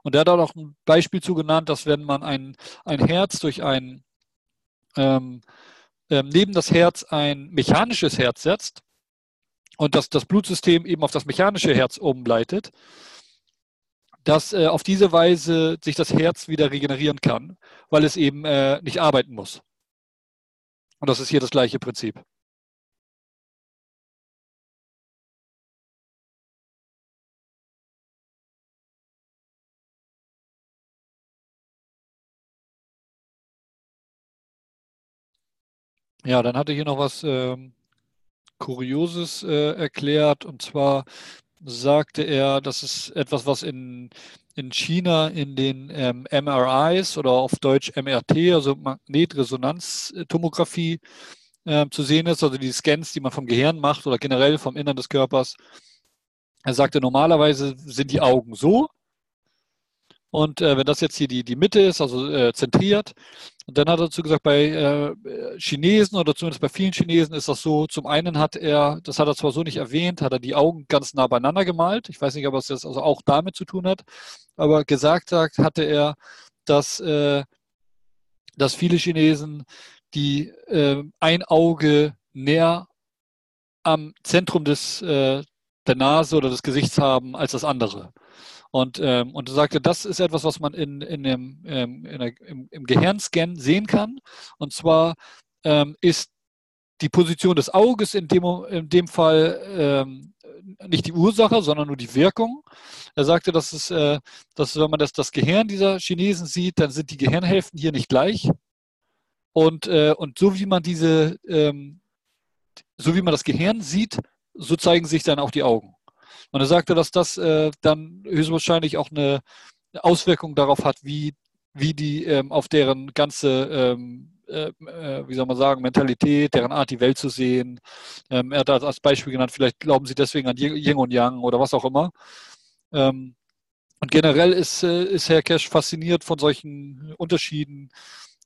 Und er hat auch ein Beispiel zu genannt, dass wenn man ein, ein Herz durch ein ähm, ähm, neben das Herz ein mechanisches Herz setzt und dass das Blutsystem eben auf das mechanische Herz umleitet, dass äh, auf diese Weise sich das Herz wieder regenerieren kann, weil es eben äh, nicht arbeiten muss. Und das ist hier das gleiche Prinzip. Ja, dann hatte hier noch was ähm, Kurioses äh, erklärt, und zwar sagte er, das ist etwas, was in, in China in den ähm, MRIs oder auf Deutsch MRT, also Magnetresonanztomographie, äh, zu sehen ist, also die Scans, die man vom Gehirn macht oder generell vom Innern des Körpers. Er sagte, normalerweise sind die Augen so, und äh, wenn das jetzt hier die, die Mitte ist, also äh, zentriert, dann hat er dazu gesagt, bei äh, Chinesen oder zumindest bei vielen Chinesen ist das so, zum einen hat er, das hat er zwar so nicht erwähnt, hat er die Augen ganz nah beieinander gemalt. Ich weiß nicht, ob es das also auch damit zu tun hat, aber gesagt hat, hatte er, dass, äh, dass viele Chinesen die äh, ein Auge näher am Zentrum des, äh, der Nase oder des Gesichts haben als das andere. Und, ähm, und sagte, das ist etwas, was man in, in dem, ähm, in der, im, im Gehirnscan sehen kann. Und zwar ähm, ist die Position des Auges in dem, in dem Fall ähm, nicht die Ursache, sondern nur die Wirkung. Er sagte, dass, es, äh, dass wenn man das, das Gehirn dieser Chinesen sieht, dann sind die Gehirnhälften hier nicht gleich. Und, äh, und so wie man diese, ähm, so wie man das Gehirn sieht, so zeigen sich dann auch die Augen. Und er sagte, dass das äh, dann höchstwahrscheinlich auch eine, Auswirkungen darauf hat, wie, wie die ähm, auf deren ganze ähm, äh, äh, wie soll man sagen, Mentalität, deren Art, die Welt zu sehen. Ähm, er hat als Beispiel genannt, vielleicht glauben sie deswegen an Yin und Yang oder was auch immer. Ähm, und generell ist, äh, ist Herr Cash fasziniert von solchen Unterschieden.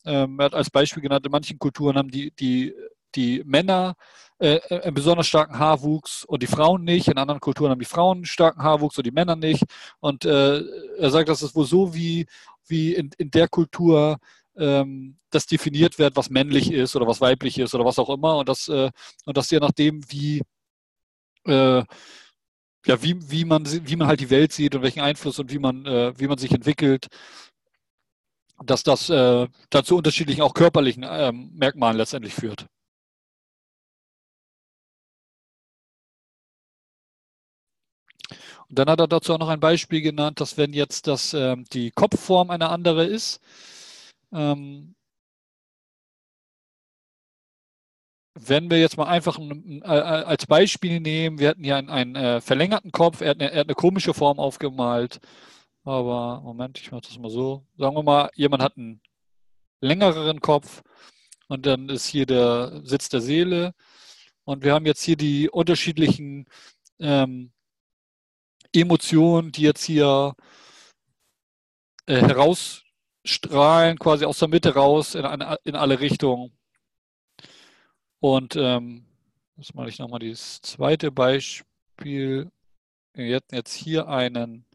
Ähm, er hat als Beispiel genannt, in manchen Kulturen haben die, die, die Männer äh, einen besonders starken Haarwuchs und die Frauen nicht. In anderen Kulturen haben die Frauen einen starken Haarwuchs und die Männer nicht. Und äh, er sagt, das ist wohl so wie, wie in, in der Kultur ähm, das definiert wird, was männlich ist oder was weiblich ist oder was auch immer. Und das, äh, und das je nachdem, wie, äh, ja, wie, wie, man, wie man halt die Welt sieht und welchen Einfluss und wie man, äh, wie man sich entwickelt, dass das äh, dann zu unterschiedlichen, auch körperlichen ähm, Merkmalen letztendlich führt. Und dann hat er dazu auch noch ein Beispiel genannt, dass wenn jetzt das, ähm, die Kopfform eine andere ist, ähm, wenn wir jetzt mal einfach ein, äh, als Beispiel nehmen, wir hatten hier einen, einen äh, verlängerten Kopf, er hat, eine, er hat, eine, komische Form aufgemalt. Aber Moment, ich mache das mal so. Sagen wir mal, jemand hat einen längeren Kopf und dann ist hier der Sitz der Seele. Und wir haben jetzt hier die unterschiedlichen ähm, Emotionen, die jetzt hier äh, heraus strahlen quasi aus der Mitte raus in, eine, in alle Richtungen. Und ähm, das mache ich nochmal dieses zweite Beispiel. Wir hätten jetzt hier einen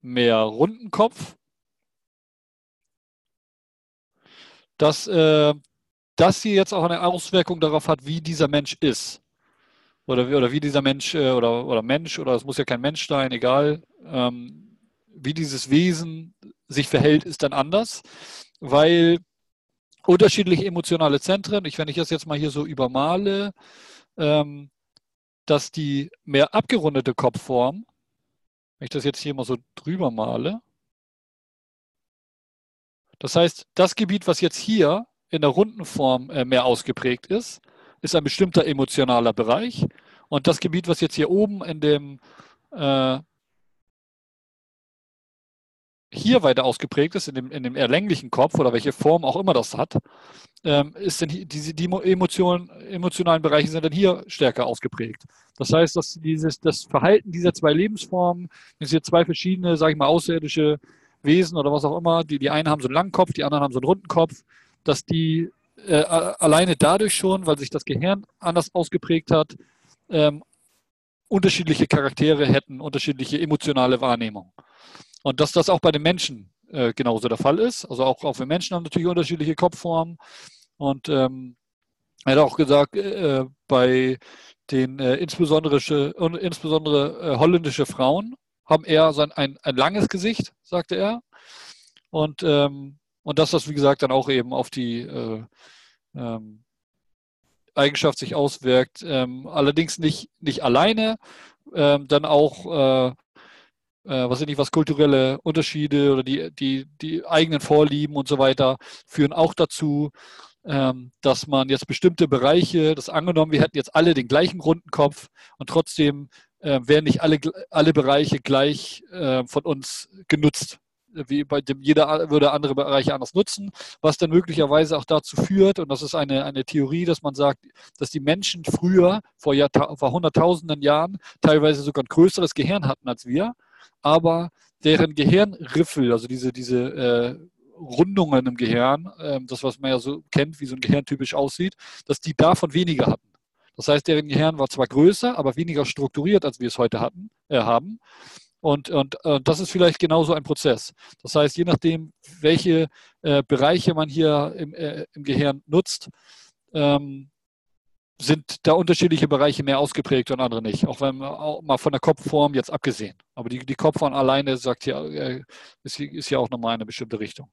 mehr runden Kopf. Dass äh, das hier jetzt auch eine Auswirkung darauf hat, wie dieser Mensch ist. Oder, oder wie dieser Mensch äh, oder, oder Mensch, oder es muss ja kein Mensch sein, egal, ähm, wie dieses Wesen sich verhält, ist dann anders, weil unterschiedliche emotionale Zentren, ich, wenn ich das jetzt mal hier so übermale, ähm, dass die mehr abgerundete Kopfform, wenn ich das jetzt hier mal so drüber male, das heißt, das Gebiet, was jetzt hier in der runden Form äh, mehr ausgeprägt ist, ist ein bestimmter emotionaler Bereich. Und das Gebiet, was jetzt hier oben in dem äh, hier weiter ausgeprägt ist, in dem, in dem eher länglichen Kopf oder welche Form auch immer das hat, ähm, ist denn die, die, Emotion, emotionalen Bereiche sind dann hier stärker ausgeprägt. Das heißt, dass dieses, das Verhalten dieser zwei Lebensformen, das sind zwei verschiedene, sage ich mal, außerirdische Wesen oder was auch immer, die, die einen haben so einen langen Kopf, die anderen haben so einen runden Kopf, dass die äh, alleine dadurch schon, weil sich das Gehirn anders ausgeprägt hat, ähm, unterschiedliche Charaktere hätten, unterschiedliche emotionale Wahrnehmung. Und dass das auch bei den Menschen äh, genauso der Fall ist. Also auch, auch wir Menschen haben natürlich unterschiedliche Kopfformen. Und ähm, er hat auch gesagt, äh, bei den äh, insbesondere, insbesondere äh, holländische Frauen haben eher so ein, ein, ein, langes Gesicht, sagte er. Und, ähm, und dass das, wie gesagt, dann auch eben auf die äh, ähm, Eigenschaft sich auswirkt. Ähm, allerdings nicht, nicht alleine, ähm, dann auch äh, äh, was sind nicht, was kulturelle Unterschiede oder die, die, die eigenen Vorlieben und so weiter führen auch dazu, ähm, dass man jetzt bestimmte Bereiche, das angenommen, wir hätten jetzt alle den gleichen runden Kopf und trotzdem äh, werden nicht alle, alle Bereiche gleich äh, von uns genutzt wie bei dem jeder würde andere Bereiche anders nutzen, was dann möglicherweise auch dazu führt, und das ist eine, eine Theorie, dass man sagt, dass die Menschen früher, vor, vor hunderttausenden Jahren, teilweise sogar ein größeres Gehirn hatten als wir aber deren Gehirnriffel, also diese, diese äh, Rundungen im Gehirn, äh, das, was man ja so kennt, wie so ein Gehirn typisch aussieht, dass die davon weniger hatten. Das heißt, deren Gehirn war zwar größer, aber weniger strukturiert, als wir es heute hatten, äh, haben. Und, und äh, das ist vielleicht genauso ein Prozess. Das heißt, je nachdem, welche äh, Bereiche man hier im, äh, im Gehirn nutzt, ähm, sind da unterschiedliche Bereiche mehr ausgeprägt und andere nicht. Auch wenn auch mal von der Kopfform jetzt abgesehen. Aber die, die Kopfform alleine sagt hier, äh, ist, ist ja auch nochmal eine bestimmte Richtung.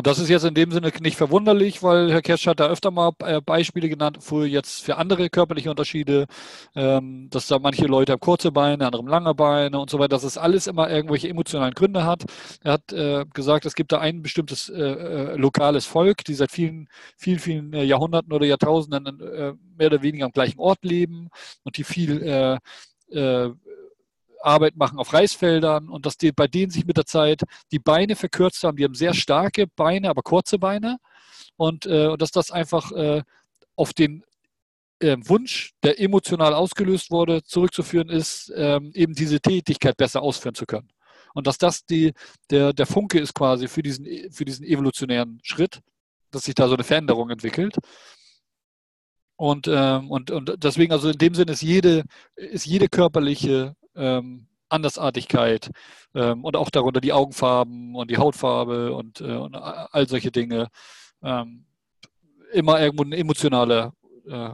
Und das ist jetzt in dem Sinne nicht verwunderlich, weil Herr Kersch hat da öfter mal äh, Beispiele genannt für jetzt für andere körperliche Unterschiede, ähm, dass da manche Leute haben kurze Beine, andere lange Beine und so weiter, dass es alles immer irgendwelche emotionalen Gründe hat. Er hat äh, gesagt, es gibt da ein bestimmtes äh, äh lokales Volk, die seit vielen, vielen, vielen äh, Jahrhunderten oder Jahrtausenden äh, mehr oder weniger am gleichen Ort leben und die viel Arbeit machen auf Reisfeldern und dass die, bei denen sich mit der Zeit die Beine verkürzt haben. Die haben sehr starke Beine, aber kurze Beine. Und, äh, und dass das einfach äh, auf den äh, Wunsch, der emotional ausgelöst wurde, zurückzuführen ist, ähm, eben diese Tätigkeit besser ausführen zu können. Und dass das die, der, der Funke ist quasi für diesen, für diesen evolutionären Schritt, dass sich da so eine Veränderung entwickelt. Und, ähm, und, und deswegen, also in dem Sinne ist jede, ist jede körperliche ähm, Andersartigkeit ähm, und auch darunter die Augenfarben und die Hautfarbe und, äh, und all solche Dinge. Ähm, immer irgendwo ein emotionaler äh,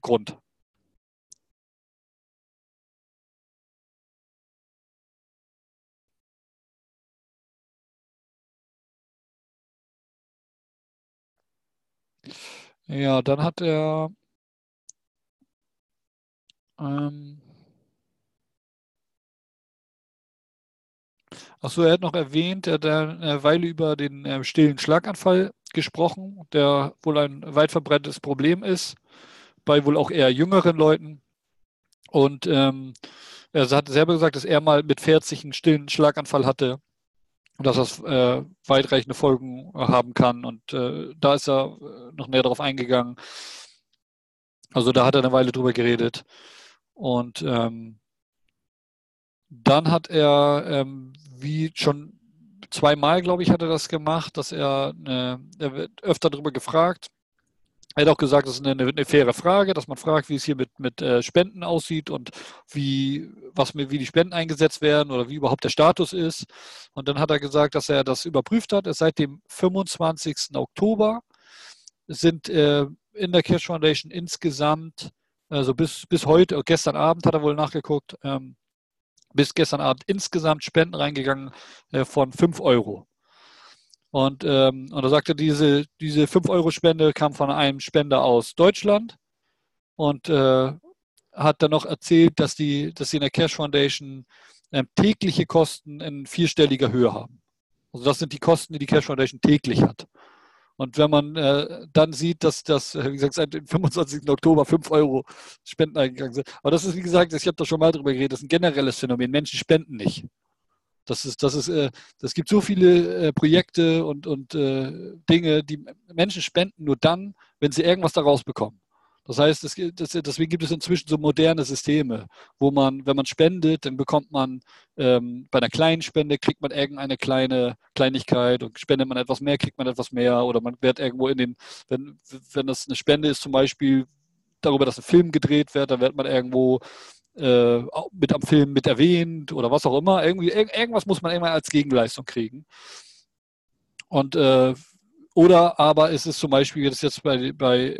Grund. Ja, dann hat er ähm, Achso, er hat noch erwähnt, er hat eine Weile über den äh, stillen Schlaganfall gesprochen, der wohl ein weit verbreitetes Problem ist, bei wohl auch eher jüngeren Leuten. Und ähm, er hat selber gesagt, dass er mal mit 40 einen stillen Schlaganfall hatte und dass das äh, weitreichende Folgen haben kann. Und äh, da ist er äh, noch näher darauf eingegangen. Also da hat er eine Weile drüber geredet. Und ähm, dann hat er ähm, wie schon zweimal, glaube ich, hat er das gemacht, dass er, eine, er wird öfter darüber gefragt. Er hat auch gesagt, das ist eine, eine faire Frage, dass man fragt, wie es hier mit, mit äh, Spenden aussieht und wie, was, wie die Spenden eingesetzt werden oder wie überhaupt der Status ist. Und dann hat er gesagt, dass er das überprüft hat. Seit dem 25. Oktober sind äh, in der Kirch Foundation insgesamt, also bis, bis heute, gestern Abend hat er wohl nachgeguckt, ähm, bis gestern Abend insgesamt Spenden reingegangen äh, von 5 Euro. Und, ähm, und er sagte, diese, diese 5-Euro-Spende kam von einem Spender aus Deutschland und äh, hat dann noch erzählt, dass, die, dass sie in der Cash Foundation äh, tägliche Kosten in vierstelliger Höhe haben. Also das sind die Kosten, die die Cash Foundation täglich hat. Und wenn man äh, dann sieht, dass das, wie gesagt, seit dem 25. Oktober 5 Euro Spenden eingegangen sind. Aber das ist, wie gesagt, ich habe da schon mal drüber geredet, das ist ein generelles Phänomen. Menschen spenden nicht. Das ist, das ist, äh, das gibt so viele äh, Projekte und, und äh, Dinge, die Menschen spenden nur dann, wenn sie irgendwas daraus bekommen. Das heißt, das, das, deswegen gibt es inzwischen so moderne Systeme, wo man, wenn man spendet, dann bekommt man ähm, bei einer kleinen Spende kriegt man irgendeine kleine Kleinigkeit und spendet man etwas mehr, kriegt man etwas mehr oder man wird irgendwo in den, wenn, wenn das eine Spende ist, zum Beispiel darüber, dass ein Film gedreht wird, dann wird man irgendwo äh, mit am Film mit erwähnt oder was auch immer. Irgendwie, irgendwas muss man immer als Gegenleistung kriegen. Und äh, oder aber ist es zum Beispiel, dass jetzt bei, bei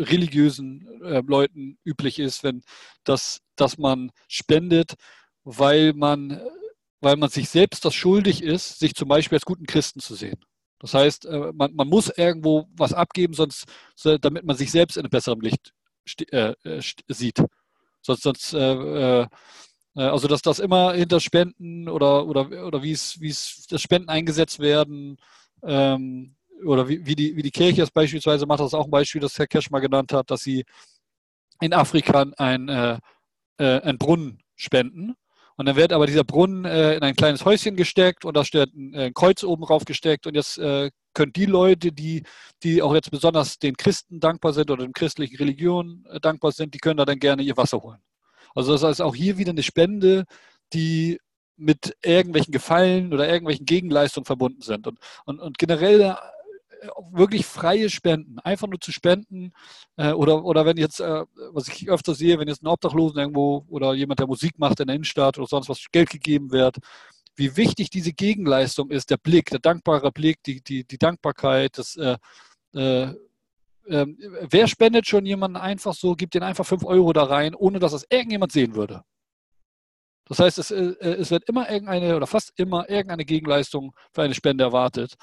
religiösen äh, Leuten üblich ist, wenn das, dass man spendet, weil man, weil man sich selbst das schuldig ist, sich zum Beispiel als guten Christen zu sehen. Das heißt, äh, man, man muss irgendwo was abgeben, sonst, damit man sich selbst in einem besseren Licht äh, äh sieht. Sonst, sonst äh, äh, also dass das immer hinter Spenden oder, oder, oder wie es, wie es das Spenden eingesetzt werden, ähm, oder wie, wie, die, wie die Kirche es beispielsweise macht, das ist auch ein Beispiel, das Herr Kirsch mal genannt hat, dass sie in Afrika ein, äh, äh, einen Brunnen spenden. Und dann wird aber dieser Brunnen äh, in ein kleines Häuschen gesteckt und da steht ein, äh, ein Kreuz oben drauf gesteckt. Und jetzt äh, können die Leute, die, die auch jetzt besonders den Christen dankbar sind oder den christlichen Religionen dankbar sind, die können da dann gerne ihr Wasser holen. Also das heißt auch hier wieder eine Spende, die mit irgendwelchen Gefallen oder irgendwelchen Gegenleistungen verbunden sind. Und, und, und generell wirklich freie Spenden, einfach nur zu spenden äh, oder, oder wenn jetzt, äh, was ich öfter sehe, wenn jetzt ein Obdachlosen irgendwo oder jemand, der Musik macht in der Innenstadt oder sonst was Geld gegeben wird, wie wichtig diese Gegenleistung ist, der Blick, der dankbare Blick, die, die, die Dankbarkeit, das, äh, äh, ähm, wer spendet schon jemanden einfach so, gibt den einfach 5 Euro da rein, ohne dass das irgendjemand sehen würde? Das heißt, es, äh, es, wird immer irgendeine oder fast immer irgendeine Gegenleistung für eine Spende erwartet.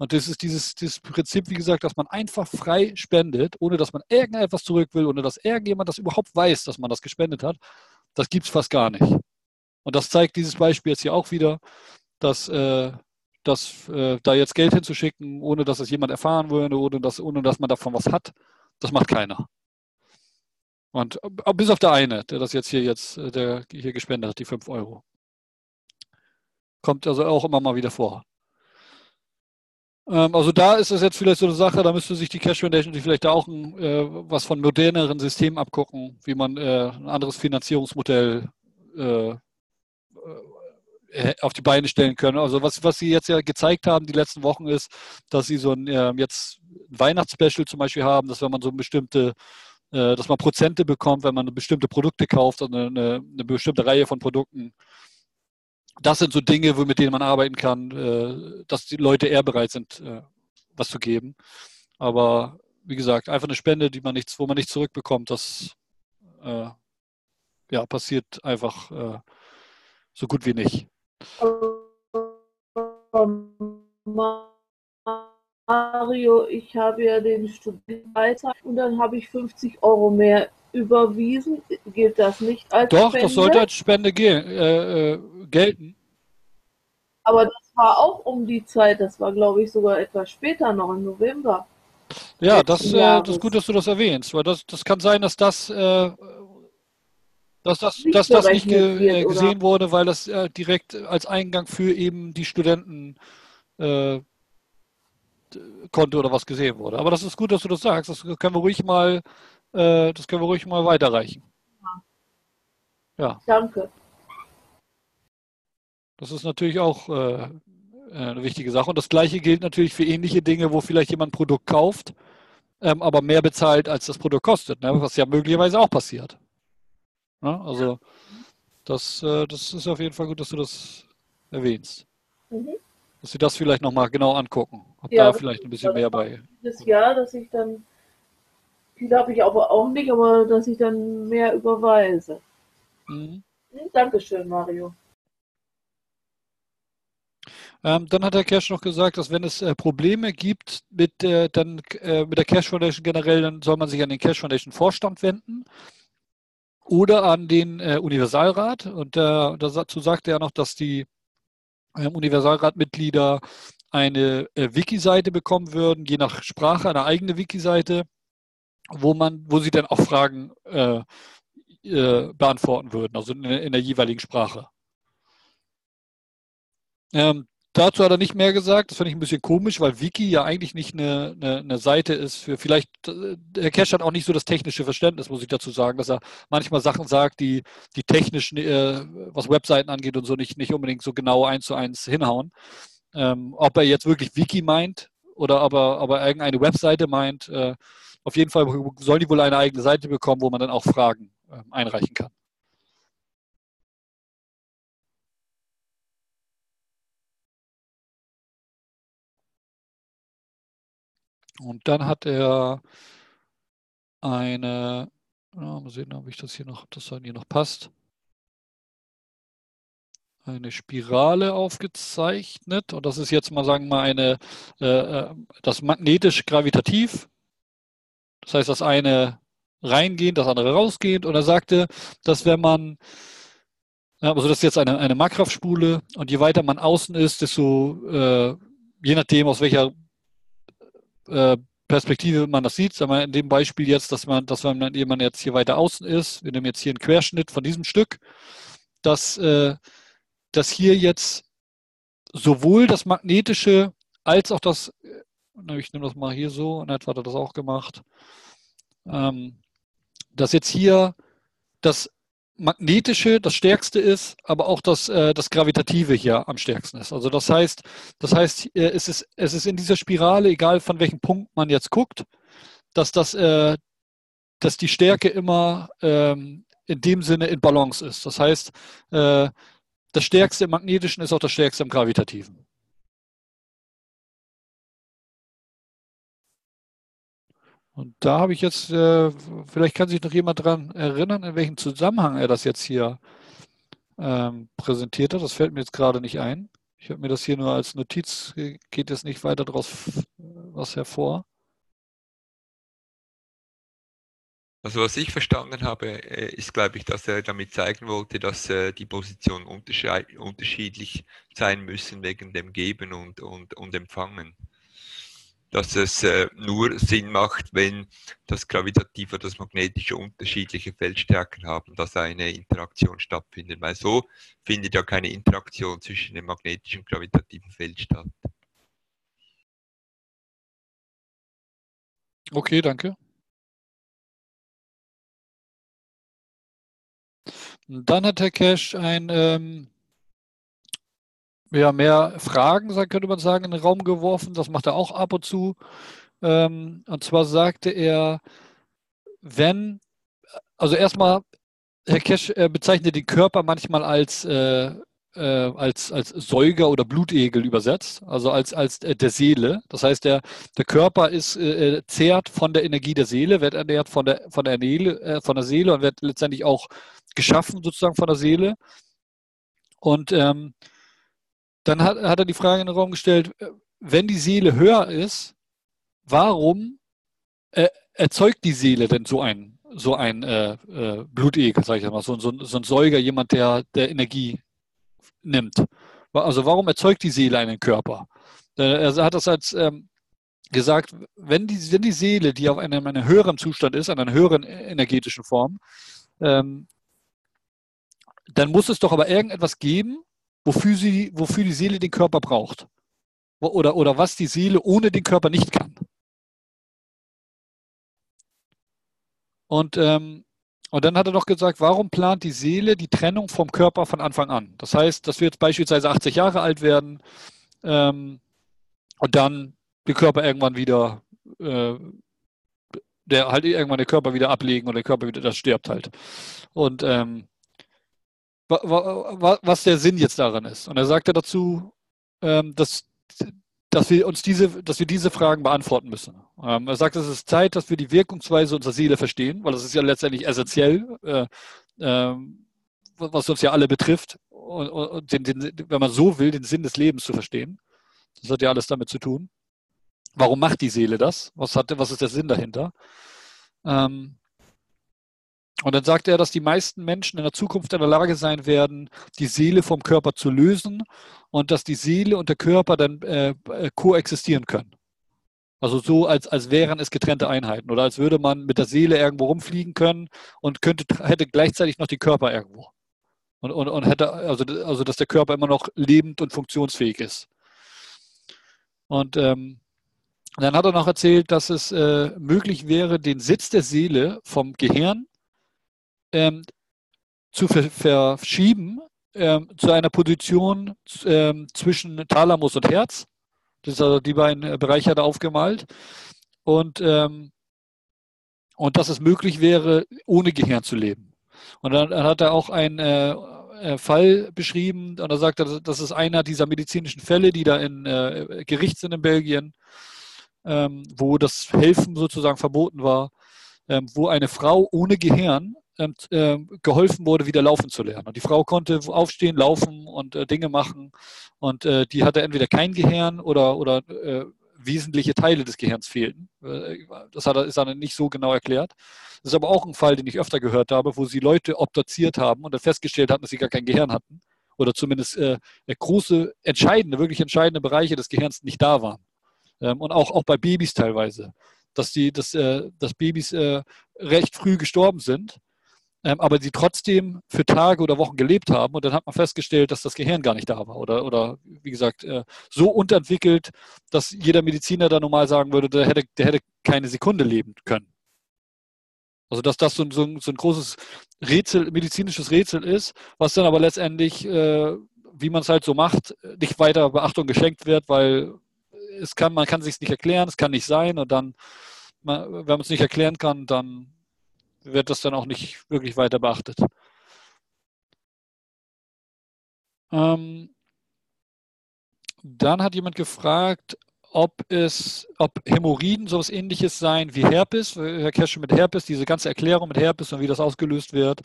Und das ist dieses, dieses Prinzip, wie gesagt, dass man einfach frei spendet, ohne dass man irgendetwas zurück will, ohne dass irgendjemand das überhaupt weiß, dass man das gespendet hat. Das gibt es fast gar nicht. Und das zeigt dieses Beispiel jetzt hier auch wieder, dass, äh, dass äh, da jetzt Geld hinzuschicken, ohne dass es jemand erfahren würde, ohne dass, ohne dass man davon was hat, das macht keiner. Und äh, bis auf der eine, der das jetzt hier jetzt, äh, der hier gespendet hat, die 5 Euro. Kommt also auch immer mal wieder vor. Ähm, also da ist es jetzt vielleicht so eine Sache, da müsste sich die Cash Foundation vielleicht da auch ein, äh, was von moderneren Systemen abgucken, wie man äh, ein anderes Finanzierungsmodell äh, äh, auf die Beine stellen können. Also was, was sie jetzt ja gezeigt haben die letzten Wochen ist, dass sie so ein ähm, jetzt Weihnachtsspecial zum Beispiel haben, dass wenn man so bestimmte äh, dass man Prozente bekommt, wenn man bestimmte Produkte kauft, eine, eine, eine bestimmte Reihe von Produkten das sind so Dinge, mit denen man arbeiten kann, äh, dass die Leute eher bereit sind, äh, was zu geben. Aber wie gesagt, einfach eine Spende, die man nichts, wo man nichts zurückbekommt, das äh, ja, passiert einfach so gut wie nicht. Mario, ich habe ja den Studentenbeitrag und dann habe ich 50 Euro mehr überwiesen. Gilt das nicht als Doch, Spende? das sollte als Spende gehen, äh, äh, gelten. Aber das war auch um die Zeit, das war glaube ich sogar etwas später, noch im November. Ja, das, äh, das ist gut, dass du das erwähnst, weil das, das kann sein, dass das, äh, dass das, nicht dass das nicht ge gesehen oder? wurde, weil das äh, direkt als Eingang für eben die Studenten äh, Konto oder was gesehen wurde. Aber das ist gut, dass du das sagst. Das können wir ruhig mal, äh, das können wir ruhig mal weiterreichen. Ja. Danke. Das ist natürlich auch äh, eine wichtige Sache. Und das Gleiche gilt natürlich für ähnliche Dinge, wo vielleicht jemand ein Produkt kauft, ähm, aber mehr bezahlt, als das Produkt kostet, ne? was ja möglicherweise auch passiert. Ja, also das, äh, das ist auf jeden Fall gut, dass du das erwähnst. Mhm dass Sie das vielleicht nochmal genau angucken. Ob ja, da vielleicht ein bisschen mehr bei. Das Jahr, dass ich dann, viel habe ich aber auch nicht, aber dass ich dann mehr überweise. Mhm. Hm, Dankeschön, Mario. Ähm, dann hat der Cash noch gesagt, dass wenn es äh, Probleme gibt mit, äh, dann, äh, mit der Cash Foundation generell, dann soll man sich an den Cash Foundation Vorstand wenden oder an den äh, Universalrat. Und dazu sagte er noch, dass die ähm, Universalratmitglieder eine äh, Wiki-Seite bekommen würden, je nach Sprache eine eigene Wiki-Seite, wo man, wo sie dann auch Fragen äh, äh, beantworten würden, also in, in, der jeweiligen Sprache. Ähm, Dazu hat er nicht mehr gesagt. Das fand ich ein bisschen komisch, weil Wiki ja eigentlich nicht eine, eine, eine Seite ist für vielleicht, äh, Herr Cash hat auch nicht so das technische Verständnis, muss ich dazu sagen, dass er manchmal Sachen sagt, die, die technisch, äh, was Webseiten angeht und so, nicht, nicht unbedingt so genau eins zu eins hinhauen. Ähm, ob er jetzt wirklich Wiki meint oder er, ob er irgendeine Webseite meint, äh, auf jeden Fall sollen die wohl eine eigene Seite bekommen, wo man dann auch Fragen äh, einreichen kann. Und dann hat er eine, ja, mal sehen, ob ich das hier noch, das dann hier noch passt. Eine Spirale aufgezeichnet und das ist jetzt mal, sagen wir mal, eine, äh, äh das magnetisch-gravitativ. Das heißt, das eine reingehend, das andere rausgehend. Und er sagte, dass wenn man, also das ist jetzt eine, eine Markgrafspule und je weiter man außen ist, desto, äh, je nachdem, aus welcher äh, Perspektive man das sieht, sagen wir in dem Beispiel jetzt, dass man, dass wenn jemand jetzt hier weiter außen ist, wir nehmen jetzt hier einen Querschnitt von diesem Stück, dass, äh, dass hier jetzt sowohl das magnetische als auch das, ich nehme das mal hier so, in etwa hat er das auch gemacht, ähm, dass jetzt hier das magnetische das stärkste ist, aber auch das, äh, das gravitative hier am stärksten ist. Also das heißt, das heißt, äh, es ist, es ist in dieser Spirale, egal von welchem Punkt man jetzt guckt, dass das, äh, dass die Stärke immer ähm, in dem Sinne in Balance ist. Das heißt, äh, das Stärkste im Magnetischen ist auch das Stärkste im Gravitativen. Und da habe ich jetzt, äh, vielleicht kann sich noch jemand daran erinnern, in welchem Zusammenhang er das jetzt hier ähm, präsentiert hat. Das fällt mir jetzt gerade nicht ein. Ich habe mir das hier nur als Notiz, geht es nicht weiter daraus was hervor. Also was ich verstanden habe, äh, ist, glaube ich, dass er damit zeigen wollte, dass äh, die Positionen unterschiedlich sein müssen wegen dem Geben und, und, und Empfangen. Dass es äh, nur Sinn macht, wenn das Gravitative oder das Magnetische unterschiedliche Feldstärken haben, dass eine Interaktion stattfindet. Weil so findet ja keine Interaktion zwischen dem magnetischen und gravitativen Feld statt. Okay, danke. Dann hat Herr Cash ein ähm, ja, mehr Fragen, könnte man sagen, in den Raum geworfen. Das macht er auch ab und zu. Ähm, und zwar sagte er, wenn, also erstmal, Herr äh, bezeichnet den Körper manchmal als äh, äh, als, als Säuger oder Blutegel übersetzt, also als, als äh, der Seele. Das heißt, der, der Körper ist äh, äh zehrt von der Energie der Seele, wird ernährt von der, von der, Seele, äh, von der Seele und wird letztendlich auch geschaffen sozusagen von der Seele. Und ähm, dann hat, hat er die Frage in den Raum gestellt, äh, wenn die Seele höher ist, warum erzeugt die Seele denn so ein, so ein äh, äh, Blutegel, sage ich mal, so, so, so, ein Säuger, jemand, der, der Energie nimmt. Also warum erzeugt die Seele einen Körper? Er hat das als ähm, gesagt, wenn die, wenn die Seele, die auf einem, einem höheren Zustand ist, an einer höheren energetischen Form, ähm, dann muss es doch aber irgendetwas geben, wofür, sie, wofür die Seele den Körper braucht. Oder, oder was die Seele ohne den Körper nicht kann. Und ähm, und dann hat er noch gesagt, warum plant die Seele die Trennung vom Körper von Anfang an? Das heißt, dass wir jetzt beispielsweise 80 Jahre alt werden ähm, und dann der Körper irgendwann wieder, äh, der halt irgendwann der Körper wieder ablegen und der Körper wieder, das stirbt halt. Und ähm, was der Sinn jetzt daran ist. Und er sagte dazu, ähm, dass dass wir uns diese, dass wir diese Fragen beantworten müssen. Ähm, er sagt, es ist Zeit, dass wir die Wirkungsweise unserer Seele verstehen, weil das ist ja letztendlich essentiell, äh, äh, was uns ja alle betrifft, und den, den, wenn man so will, den Sinn des Lebens zu verstehen. Das hat ja alles damit zu tun. Warum macht die Seele das? Was, hat, was ist der Sinn dahinter? Ähm, und dann sagt er, dass die meisten Menschen in der Zukunft in der Lage sein werden, die Seele vom Körper zu lösen und dass die Seele und der Körper dann äh, äh, koexistieren können. Also so, als, als wären es getrennte Einheiten oder als würde man mit der Seele irgendwo rumfliegen können und könnte, hätte gleichzeitig noch den Körper irgendwo. Und, und, und hätte, also, also dass der Körper immer noch lebend und funktionsfähig ist. Und ähm, dann hat er noch erzählt, dass es äh, möglich wäre, den Sitz der Seele vom Gehirn ähm, zu verschieben ähm, zu einer Position ähm, zwischen Thalamus und Herz. Das ist also die beiden äh, Bereiche hat er aufgemalt. Und, ähm, und dass es möglich wäre, ohne Gehirn zu leben. Und dann, dann hat er auch einen äh, äh Fall beschrieben und er sagt, das ist einer dieser medizinischen Fälle, die da in äh, Gericht sind in Belgien, ähm, wo das Helfen sozusagen verboten war, ähm, wo eine Frau ohne Gehirn äh, geholfen wurde, wieder laufen zu lernen. Und die Frau konnte aufstehen, laufen und äh, Dinge machen. Und äh, die hatte entweder kein Gehirn oder, oder äh, wesentliche Teile des Gehirns fehlten. Äh, das hat, ist dann nicht so genau erklärt. Das ist aber auch ein Fall, den ich öfter gehört habe, wo sie Leute obduziert haben und dann festgestellt hatten, dass sie gar kein Gehirn hatten. Oder zumindest äh, große, entscheidende, wirklich entscheidende Bereiche des Gehirns nicht da waren. Ähm, und auch, auch bei Babys teilweise. Dass, die, dass, dass Babys recht früh gestorben sind ähm, aber sie trotzdem für Tage oder Wochen gelebt haben und dann hat man festgestellt, dass das Gehirn gar nicht da war oder, oder wie gesagt, äh, so unterentwickelt, dass jeder Mediziner da normal sagen würde, der hätte, der hätte keine Sekunde leben können. Also dass das so, so, so ein großes Rätsel, medizinisches Rätsel ist, was dann aber letztendlich, äh, wie man es halt so macht, nicht weiter Beachtung geschenkt wird, weil es kann, man kann sich nicht erklären, es kann nicht sein und dann, wenn man es nicht erklären kann, dann wird das dann auch nicht wirklich weiter beachtet. Ähm, dann hat jemand gefragt, ob es, ob Hämorrhoiden sowas ähnliches seien wie Herpes. Herr Kesche mit Herpes, diese ganze Erklärung mit Herpes und wie das ausgelöst wird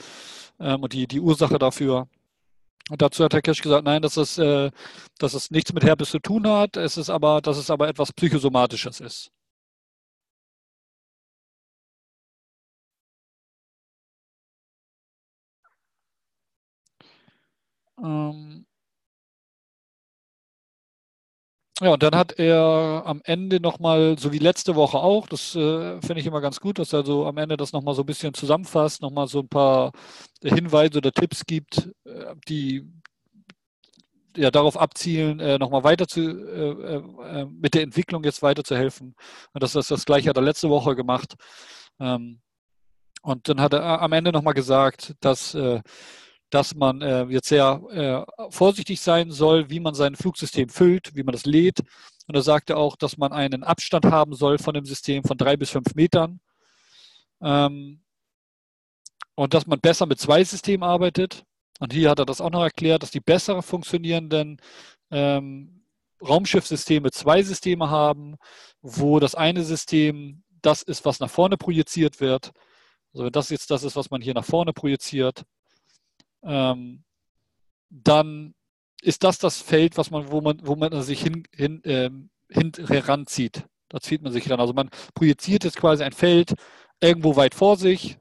ähm, und die, die Ursache dafür. Und dazu hat Herr Kirsch gesagt, nein, dass es, äh, dass es nichts mit Herpes zu tun hat, es ist aber, dass es aber etwas Psychosomatisches ist. Ähm ja, und dann hat er am Ende nochmal, so wie letzte Woche auch, das äh, finde ich immer ganz gut, dass er so am Ende das nochmal so ein bisschen zusammenfasst, nochmal so ein paar Hinweise oder Tipps gibt, äh, die ja darauf abzielen, äh, nochmal weiter zu, äh, äh, mit der Entwicklung jetzt weiterzuhelfen. Und das ist das gleiche hat er letzte Woche gemacht. Ähm, und dann hat er am Ende nochmal gesagt, dass äh, dass man äh, jetzt sehr äh, vorsichtig sein soll, wie man sein Flugsystem füllt, wie man das lädt. Und er sagte auch, dass man einen Abstand haben soll von dem System von drei bis fünf Metern. Ähm, und dass man besser mit zwei Systemen arbeitet. Und hier hat er das auch noch erklärt, dass die besser funktionierenden ähm, Raumschiffsysteme zwei Systeme haben, wo das eine System das ist, was nach vorne projiziert wird. Also wenn das jetzt das ist, was man hier nach vorne projiziert, ähm, dann ist das das Feld, was man, wo man, wo man sich hin, hin, ähm, hin heranzieht. Da zieht man sich ran. Also man projiziert jetzt quasi ein Feld irgendwo weit vor sich,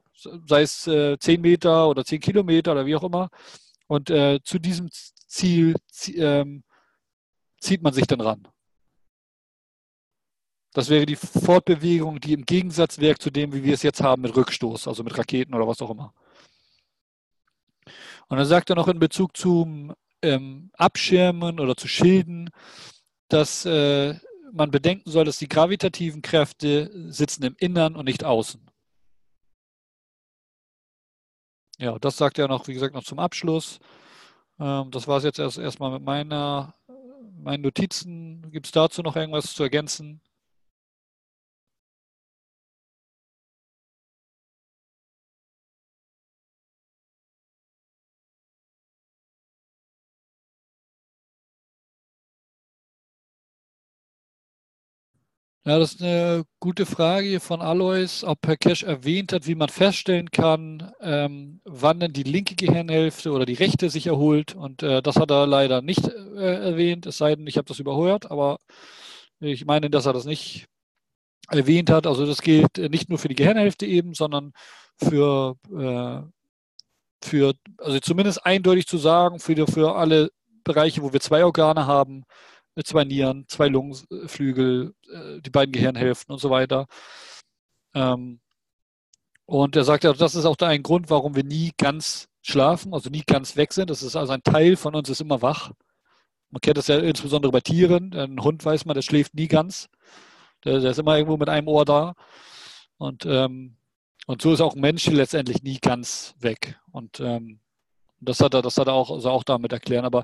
sei es äh, 10 Meter oder 10 Kilometer oder wie auch immer. Und äh, zu diesem Ziel ähm, zieht man sich dann ran. Das wäre die Fortbewegung, die im Gegensatz wäre zu dem, wie wir es jetzt haben mit Rückstoß, also mit Raketen oder was auch immer. Und dann sagt er noch in Bezug zum ähm, Abschirmen oder zu Schilden, dass äh, man bedenken soll, dass die gravitativen Kräfte sitzen im Innern und nicht außen. Ja, das sagt er noch, wie gesagt, noch zum Abschluss. Ähm, das war es jetzt erst erstmal mit meiner, meinen Notizen. Gibt es dazu noch irgendwas zu ergänzen? Ja, das ist eine gute Frage von Alois, ob Herr Kesch erwähnt hat, wie man feststellen kann, ähm, wann denn die linke Gehirnhälfte oder die rechte sich erholt. Und äh, das hat er leider nicht äh, erwähnt, es sei denn, ich habe das überhört, aber ich meine, dass er das nicht erwähnt hat. Also das gilt nicht nur für die Gehirnhälfte eben, sondern für, äh, für also zumindest eindeutig zu sagen, für, für alle Bereiche, wo wir zwei Organe haben, zwei Nieren, zwei Lungenflügel, äh, die beiden Gehirnhälften und so weiter. Ähm, und er sagt ja, das ist auch ein Grund, warum wir nie ganz schlafen, also nie ganz weg sind. Das ist also ein Teil von uns ist immer wach. Man kennt das ja insbesondere bei Tieren. Ein Hund weiß man, der schläft nie ganz. Der, der ist immer irgendwo mit einem Ohr da. Und, ähm, und so ist auch ein Mensch letztendlich nie ganz weg. Und ähm, das hat er, das hat er auch, also auch damit erklären. Aber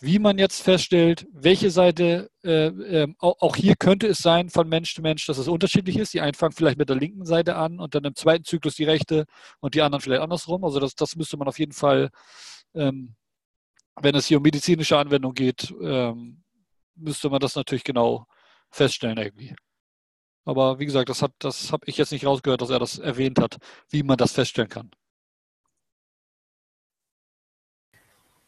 wie man jetzt feststellt, welche Seite, äh, äh, auch hier könnte es sein von Mensch zu Mensch, dass es unterschiedlich ist. Die einen fangen vielleicht mit der linken Seite an und dann im zweiten Zyklus die rechte und die anderen vielleicht andersrum. Also das, das müsste man auf jeden Fall, ähm, wenn es hier um medizinische Anwendung geht, ähm, müsste man das natürlich genau feststellen irgendwie. Aber wie gesagt, das, das habe ich jetzt nicht rausgehört, dass er das erwähnt hat, wie man das feststellen kann.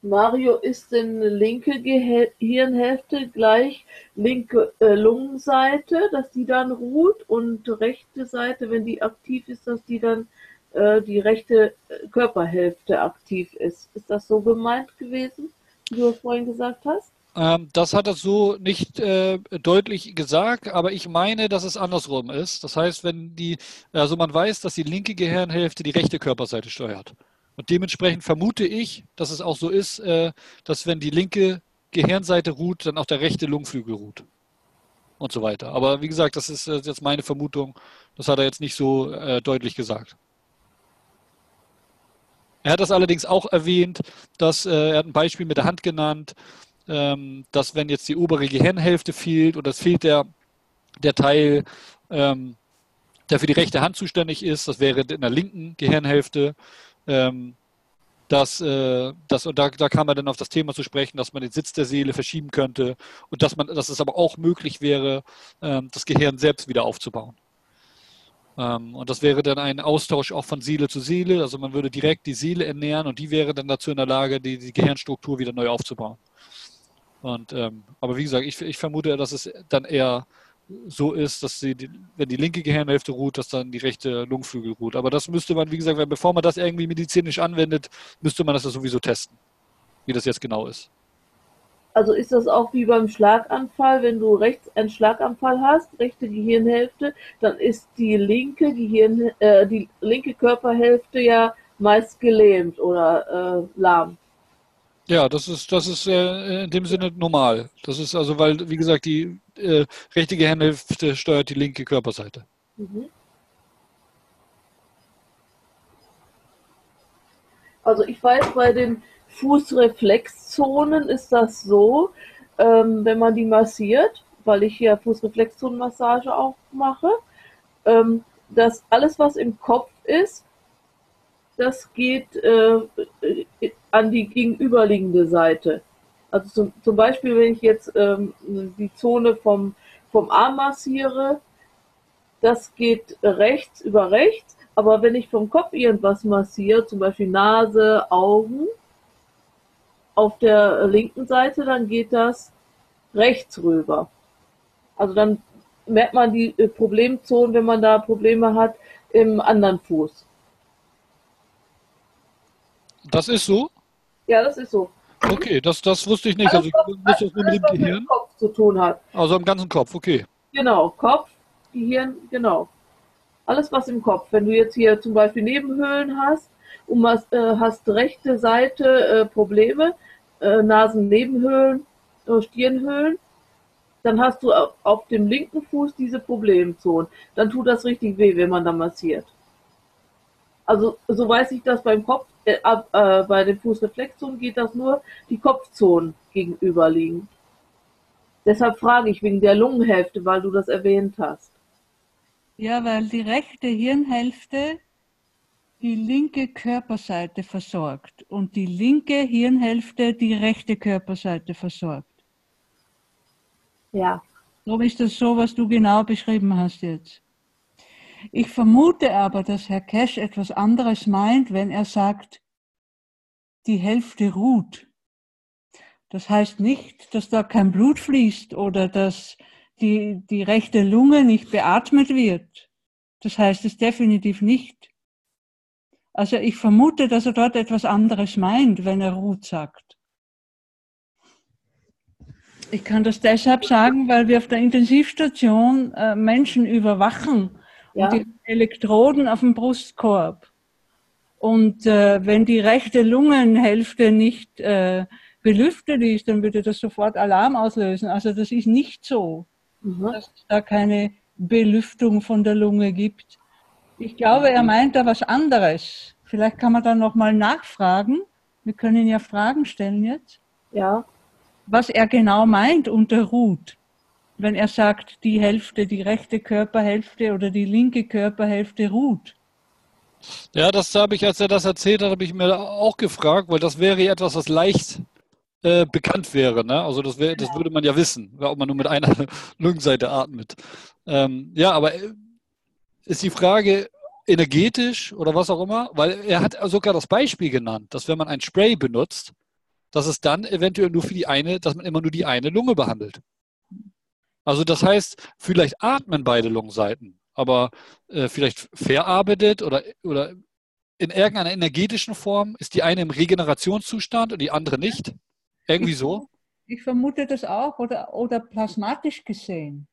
Mario ist denn linke Gehirnhälfte gleich linke äh, Lungenseite, dass die dann ruht und rechte Seite, wenn die aktiv ist, dass die dann äh, die rechte äh, Körperhälfte aktiv ist. Ist das so gemeint gewesen, wie du vorhin gesagt hast? Ähm, das hat er so nicht äh, deutlich gesagt, aber ich meine, dass es andersrum ist. Das heißt, wenn die, also man weiß, dass die linke Gehirnhälfte die rechte Körperseite steuert. Und dementsprechend vermute ich, dass es auch so ist, äh, dass wenn die linke Gehirnseite ruht, dann auch der rechte Lungenflügel ruht. Und so weiter. Aber wie gesagt, das ist äh, jetzt meine Vermutung. Das hat er jetzt nicht so äh, deutlich gesagt. Er hat das allerdings auch erwähnt, dass er hat ein Beispiel mit der Hand genannt, ähm, dass wenn jetzt die obere Gehirnhälfte fehlt oder es fehlt der, der Teil, ähm, der für die rechte Hand zuständig ist, das wäre in der linken Gehirnhälfte, ähm, dass, äh, das, und da, da kam er dann auf das Thema zu sprechen, dass man den Sitz der Seele verschieben könnte und dass man, dass es aber auch möglich wäre, ähm, das Gehirn selbst wieder aufzubauen. Ähm, und das wäre dann ein Austausch auch von Seele zu Seele. Also man würde direkt die Seele ernähren und die wäre dann dazu in der Lage, die, die Gehirnstruktur wieder neu aufzubauen. Und, ähm, aber wie gesagt, ich, ich vermute, dass es dann eher so ist, dass sie, die, wenn die linke Gehirnhälfte ruht, dass dann die rechte Lungenflügel ruht. Aber das müsste man, wie gesagt, bevor man das irgendwie medizinisch anwendet, müsste man das ja sowieso testen, wie das jetzt genau ist. Also ist das auch wie beim Schlaganfall, wenn du rechts einen Schlaganfall hast, rechte Gehirnhälfte, dann ist die linke Gehirn, äh, die linke Körperhälfte ja meist gelähmt oder äh, lahm. Ja, das ist, das ist äh, in dem Sinne normal. Das ist also, weil, wie gesagt, die äh, rechte Gehirnhälfte steuert die linke Körperseite. Mhm. Also ich weiß, bei den Fußreflexzonen ist das so, ähm, wenn man die massiert, weil ich hier Fußreflexzonenmassage auch mache, ähm, dass alles, was im Kopf ist, das geht äh, an die gegenüberliegende Seite. Also zum, zum Beispiel, wenn ich jetzt ähm, die Zone vom, vom Arm massiere, das geht rechts über rechts, aber wenn ich vom Kopf irgendwas massiere, zum Beispiel Nase, Augen, auf der linken Seite, dann geht das rechts rüber. Also dann merkt man die äh, Problemzonen, wenn man da Probleme hat, im anderen Fuß. Das ist so? Ja, das ist so. Okay, das, das wusste ich nicht. Alles, also ich wusste das nur mit dem Gehirn. Mit Kopf zu tun hat. Also im ganzen Kopf, okay. Genau, Kopf, Gehirn, genau. Alles was im Kopf. Wenn du jetzt hier zum Beispiel Nebenhöhlen hast und hast, äh, hast rechte Seite äh, Probleme, äh, Nasennebenhöhlen, äh, Stirnhöhlen, dann hast du auf, auf dem linken Fuß diese Problemzonen. Dann tut das richtig weh, wenn man da massiert. Also so weiß ich das beim Kopf, äh, äh, bei den Fußreflexzonen geht das nur die Kopfzonen gegenüberliegen. Deshalb frage ich wegen der Lungenhälfte, weil du das erwähnt hast. Ja, weil die rechte Hirnhälfte die linke Körperseite versorgt und die linke Hirnhälfte die rechte Körperseite versorgt. Ja. So ist das so, was du genau beschrieben hast jetzt. Ich vermute aber, dass Herr Cash etwas anderes meint, wenn er sagt, die Hälfte ruht. Das heißt nicht, dass da kein Blut fließt oder dass die, die rechte Lunge nicht beatmet wird. Das heißt es definitiv nicht. Also ich vermute, dass er dort etwas anderes meint, wenn er ruht sagt. Ich kann das deshalb sagen, weil wir auf der Intensivstation äh, Menschen überwachen ja. und die Elektroden auf dem Brustkorb. Und äh, wenn die rechte Lungenhälfte nicht äh, belüftet ist, dann würde das sofort Alarm auslösen. Also das ist nicht so, mhm. dass es da keine Belüftung von der Lunge gibt. Ich glaube, er meint da was anderes. Vielleicht kann man dann nochmal nachfragen. Wir können ja Fragen stellen jetzt. Ja. Was er genau meint unter Ruth wenn er sagt, die Hälfte, die rechte Körperhälfte oder die linke Körperhälfte ruht. Ja, das habe ich, als er das erzählt hat, habe ich mir auch gefragt, weil das wäre etwas, was leicht äh, bekannt wäre. Ne? Also das, wär, das würde man ja wissen, ob man nur mit einer Lungenseite atmet. Ähm, ja, aber äh, ist die Frage energetisch oder was auch immer, weil er hat sogar das Beispiel genannt, dass wenn man ein Spray benutzt, dass es dann eventuell nur für die eine, dass man immer nur die eine Lunge behandelt. Also das heißt, vielleicht atmen beide Lungenseiten, aber äh, vielleicht verarbeitet oder, oder in irgendeiner energetischen Form ist die eine im Regenerationszustand und die andere nicht. Irgendwie so? Ich vermute das auch oder, oder plasmatisch gesehen.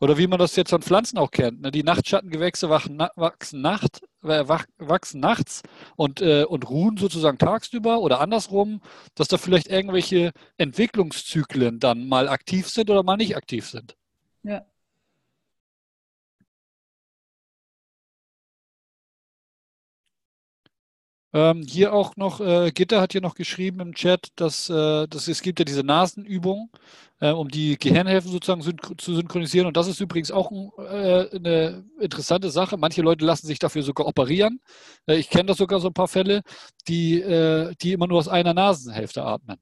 Oder wie man das jetzt von Pflanzen auch kennt. Ne? Die Nachtschattengewächse wachsen, wachsen, Nacht, wachsen nachts und, äh, und ruhen sozusagen tagsüber oder andersrum, dass da vielleicht irgendwelche Entwicklungszyklen dann mal aktiv sind oder mal nicht aktiv sind. Ja. Ähm, hier auch noch, äh, Gitter hat hier noch geschrieben im Chat, dass, äh, dass es gibt ja diese Nasenübung, äh, um die Gehirnhälften sozusagen synch zu synchronisieren. Und das ist übrigens auch äh, eine interessante Sache. Manche Leute lassen sich dafür sogar operieren. Äh, ich kenne das sogar so ein paar Fälle, die, äh, die immer nur aus einer Nasenhälfte atmen.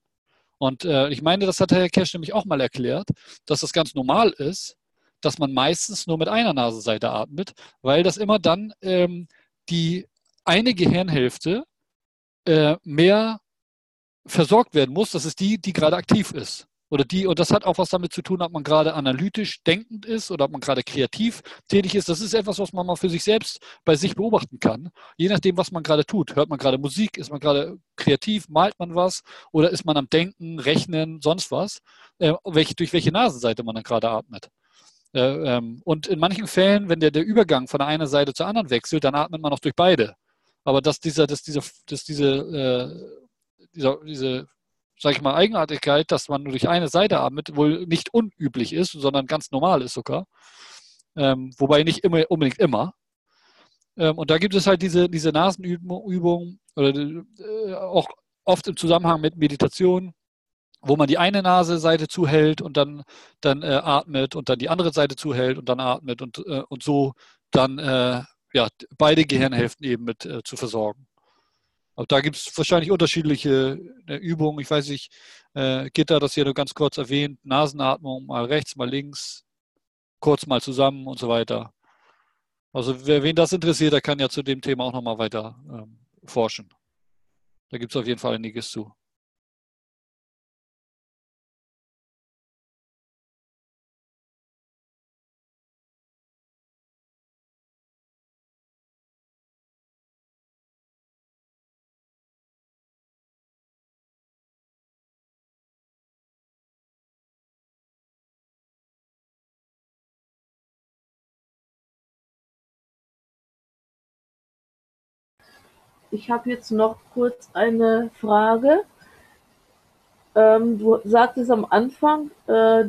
Und ich meine, das hat Herr Cash nämlich auch mal erklärt, dass das ganz normal ist, dass man meistens nur mit einer Nasenseite atmet, weil das immer dann ähm, die eine Gehirnhälfte äh, mehr versorgt werden muss. Das ist die, die gerade aktiv ist. Oder die, und das hat auch was damit zu tun, ob man gerade analytisch denkend ist oder ob man gerade kreativ tätig ist. Das ist etwas, was man mal für sich selbst bei sich beobachten kann. Je nachdem, was man gerade tut. Hört man gerade Musik, ist man gerade kreativ, malt man was oder ist man am Denken, Rechnen, sonst was, äh, welche, durch welche Nasenseite man dann gerade atmet. Äh, ähm, und in manchen Fällen, wenn der, der Übergang von der einen Seite zur anderen wechselt, dann atmet man auch durch beide. Aber dass dieser, dass diese, dass diese, äh, dieser, diese sage ich mal, Eigenartigkeit, dass man nur durch eine Seite atmet, wohl nicht unüblich ist, sondern ganz normal ist sogar. Ähm, wobei nicht immer, unbedingt immer. Ähm, und da gibt es halt diese, diese Nasenübung oder äh, auch oft im Zusammenhang mit Meditation, wo man die eine Nasenseite zuhält und dann, dann äh, atmet und dann die andere Seite zuhält und dann atmet und, äh, und so dann äh, ja, beide Gehirnhälften eben mit äh, zu versorgen. Aber da gibt es wahrscheinlich unterschiedliche äh, Übungen. Ich weiß nicht, äh, Gitter das hier nur ganz kurz erwähnt. Nasenatmung, mal rechts, mal links, kurz mal zusammen und so weiter. Also wer, wen das interessiert, der kann ja zu dem Thema auch nochmal weiter ähm, forschen. Da gibt es auf jeden Fall einiges zu. Ich habe jetzt noch kurz eine Frage. Ähm, du sagtest am Anfang äh,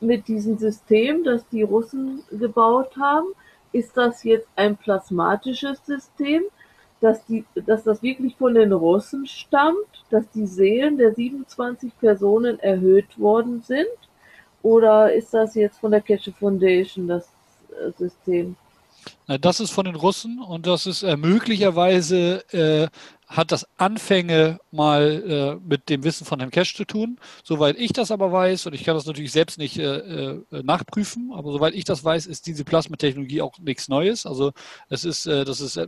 mit diesem System, das die Russen gebaut haben, ist das jetzt ein plasmatisches System, dass, die, dass das wirklich von den Russen stammt, dass die Seelen der 27 Personen erhöht worden sind? Oder ist das jetzt von der Keshe Foundation das äh, System? Das ist von den Russen und das ist äh, möglicherweise äh, hat das Anfänge mal äh, mit dem Wissen von Herrn Cash zu tun. Soweit ich das aber weiß, und ich kann das natürlich selbst nicht äh, äh, nachprüfen, aber soweit ich das weiß, ist diese Plasmatechnologie auch nichts Neues. Also es ist, äh, das ist,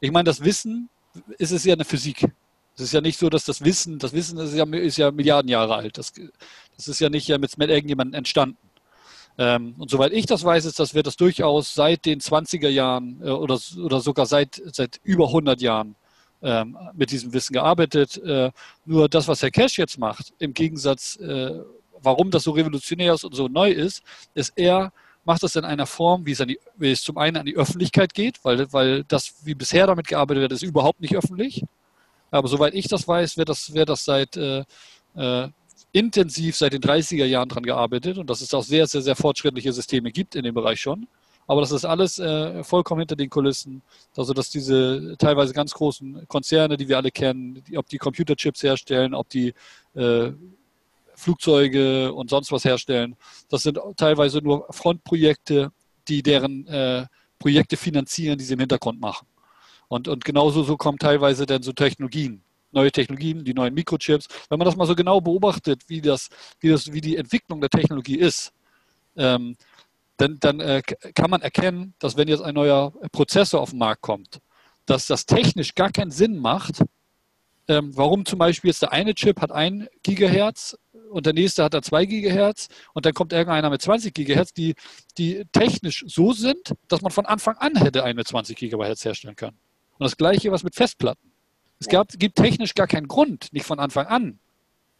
ich meine, das Wissen ist es ja eine Physik. Es ist ja nicht so, dass das Wissen, das Wissen ist ja, ist ja Milliarden Jahre alt. Das, das ist ja nicht mit, mit irgendjemandem entstanden. Ähm, und soweit ich das weiß, ist das, wird das durchaus seit den 20er Jahren äh, oder, oder sogar seit, seit über 100 Jahren ähm, mit diesem Wissen gearbeitet. Äh, nur das, was Herr Cash jetzt macht, im Gegensatz, äh, warum das so revolutionär ist und so neu ist, ist er macht das in einer Form, wie es, die, wie es, zum einen an die Öffentlichkeit geht, weil, weil das, wie bisher damit gearbeitet wird, ist überhaupt nicht öffentlich. Aber soweit ich das weiß, wird das, wird das seit äh, äh intensiv seit den 30er Jahren daran gearbeitet und dass es auch sehr, sehr, sehr fortschrittliche Systeme gibt in dem Bereich schon. Aber das ist alles äh, vollkommen hinter den Kulissen. Also, dass diese teilweise ganz großen Konzerne, die wir alle kennen, die, ob die Computerchips herstellen, ob die äh, Flugzeuge und sonst was herstellen, das sind teilweise nur Frontprojekte, die deren äh, Projekte finanzieren, die sie im Hintergrund machen. Und, und genauso so kommen teilweise dann so Technologien neue Technologien, die neuen Mikrochips. Wenn man das mal so genau beobachtet, wie, das, wie, das, wie die Entwicklung der Technologie ist, ähm, dann, dann äh, kann man erkennen, dass wenn jetzt ein neuer Prozessor auf den Markt kommt, dass das technisch gar keinen Sinn macht, ähm, warum zum Beispiel jetzt der eine Chip hat 1 Gigahertz und der nächste hat da 2 Gigahertz und dann kommt irgendeiner mit 20 Gigahertz, die, die technisch so sind, dass man von Anfang an hätte eine mit 20 Gigahertz herstellen können. Und das gleiche was mit Festplatten. Es gab, gibt technisch gar keinen Grund, nicht von Anfang an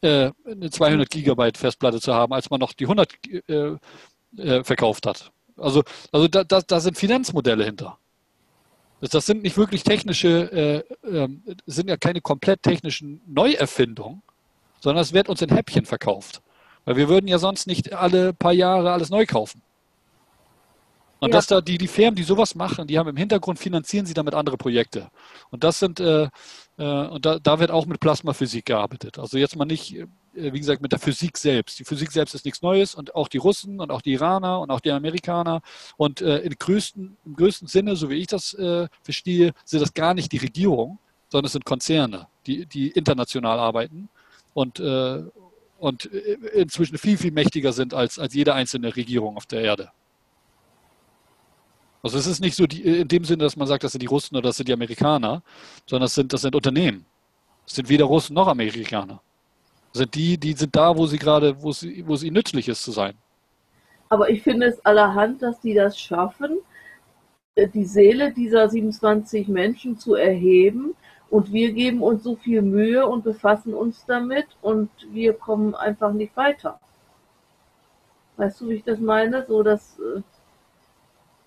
äh, eine 200 Gigabyte Festplatte zu haben, als man noch die 100 äh, äh, verkauft hat. Also, also da, da, da sind Finanzmodelle hinter. Das, das sind nicht wirklich technische, äh, ähm, sind ja keine komplett technischen Neuerfindungen, sondern es wird uns in Häppchen verkauft. Weil wir würden ja sonst nicht alle paar Jahre alles neu kaufen. Und ja. dass da die, die Firmen, die sowas machen, die haben im Hintergrund finanzieren sie damit andere Projekte. Und das sind, äh, äh, und da, da wird auch mit Plasmaphysik gearbeitet. Also jetzt mal nicht, äh, wie gesagt, mit der Physik selbst. Die Physik selbst ist nichts Neues und auch die Russen und auch die Iraner und auch die Amerikaner und äh, im, größten, im größten Sinne, so wie ich das äh, verstehe, sind das gar nicht die Regierung, sondern es sind Konzerne, die, die international arbeiten und, und inzwischen viel, viel mächtiger sind als, als jede einzelne Regierung auf der Erde. Also es ist nicht so die, in dem Sinne, dass man sagt, das sind die Russen oder das sind die Amerikaner, sondern das sind, das sind Unternehmen. Das sind weder Russen noch Amerikaner. Das sind die, die sind da, wo sie gerade, wo, sie, wo es ihnen nützlich ist zu sein. Aber ich finde es allerhand, dass die das schaffen, äh, die Seele dieser 27 Menschen zu erheben. Und wir geben uns so viel Mühe und befassen uns damit und wir kommen einfach nicht weiter. Weißt du, wie ich das meine? So, dass äh,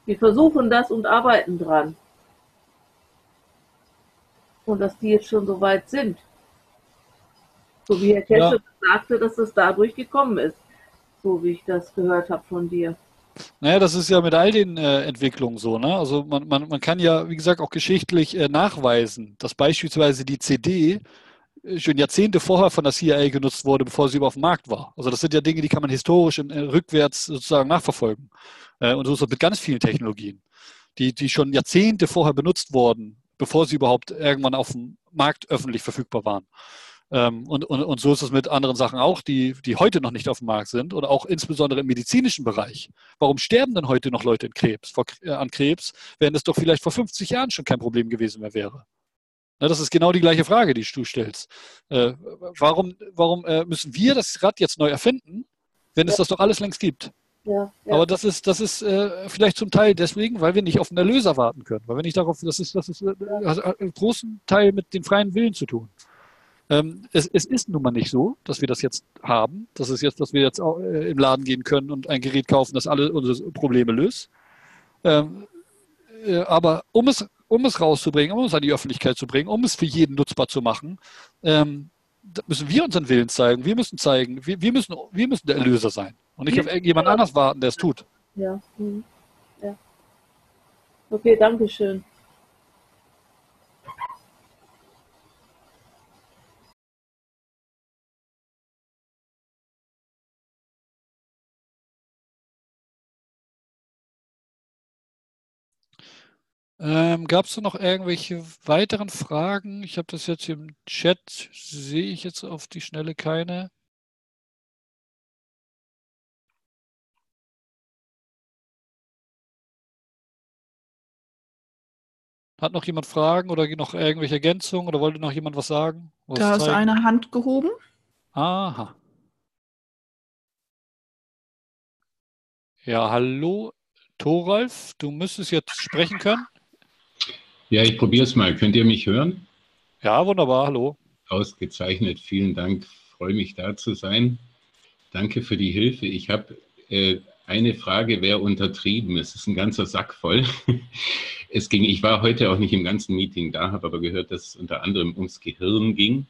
wir versuchen das und arbeiten dran. Und dass die jetzt schon so weit sind. So wie Herr Kesche ja. sagte, dass das dadurch gekommen ist. So wie ich das gehört habe von dir. Naja, das ist ja mit all den äh, Entwicklungen so. Ne? Also man, man, man kann ja, wie gesagt, auch geschichtlich äh, nachweisen, dass beispielsweise die CD schon Jahrzehnte vorher von der CIA genutzt wurde, bevor sie überhaupt auf dem Markt war. Also das sind ja Dinge, die kann man historisch in, äh, rückwärts sozusagen nachverfolgen. Äh, und so ist es mit ganz vielen Technologien, die, die schon Jahrzehnte vorher benutzt wurden, bevor sie überhaupt irgendwann auf dem Markt öffentlich verfügbar waren. Ähm, und, und, und so ist es mit anderen Sachen auch, die, die heute noch nicht auf dem Markt sind oder auch insbesondere im medizinischen Bereich. Warum sterben denn heute noch Leute Krebs, vor, äh, an Krebs, wenn es doch vielleicht vor 50 Jahren schon kein Problem gewesen mehr wäre? Na, das ist genau die gleiche Frage, die du stellst. Äh, warum warum äh, müssen wir das Rad jetzt neu erfinden, wenn es das doch alles längst gibt? Ja, ja. Aber das ist, das ist äh, vielleicht zum Teil deswegen, weil wir nicht auf einen Erlöser warten können. Weil wir nicht darauf, das ist, das ist äh, hat einen großen Teil mit dem freien Willen zu tun. Ähm, es, es, ist nun mal nicht so, dass wir das jetzt haben. Das ist jetzt, dass wir jetzt auch, äh, im Laden gehen können und ein Gerät kaufen, das alle unsere Probleme löst. Ähm, äh, aber um es, um es rauszubringen, um es an die Öffentlichkeit zu bringen, um es für jeden nutzbar zu machen, ähm, müssen wir unseren Willen zeigen. Wir müssen zeigen, wir, wir, müssen, wir müssen der Erlöser sein und nicht auf irgendjemand anders warten, der es tut. Ja. Hm. ja. Okay, danke schön. Ähm, Gab es noch irgendwelche weiteren Fragen? Ich habe das jetzt im Chat, sehe ich jetzt auf die Schnelle keine. Hat noch jemand Fragen oder noch irgendwelche Ergänzungen oder wollte noch jemand was sagen? Was da ist eine Hand gehoben. Aha. Ja, hallo, Thoralf, du müsstest jetzt sprechen können. Ja, ich probiere es mal. Könnt ihr mich hören? Ja, wunderbar. Hallo. Ausgezeichnet. Vielen Dank. Freue mich da zu sein. Danke für die Hilfe. Ich habe äh, eine Frage, wäre untertrieben. Es ist ein ganzer Sack voll. Es ging, ich war heute auch nicht im ganzen Meeting da, habe aber gehört, dass es unter anderem ums Gehirn ging.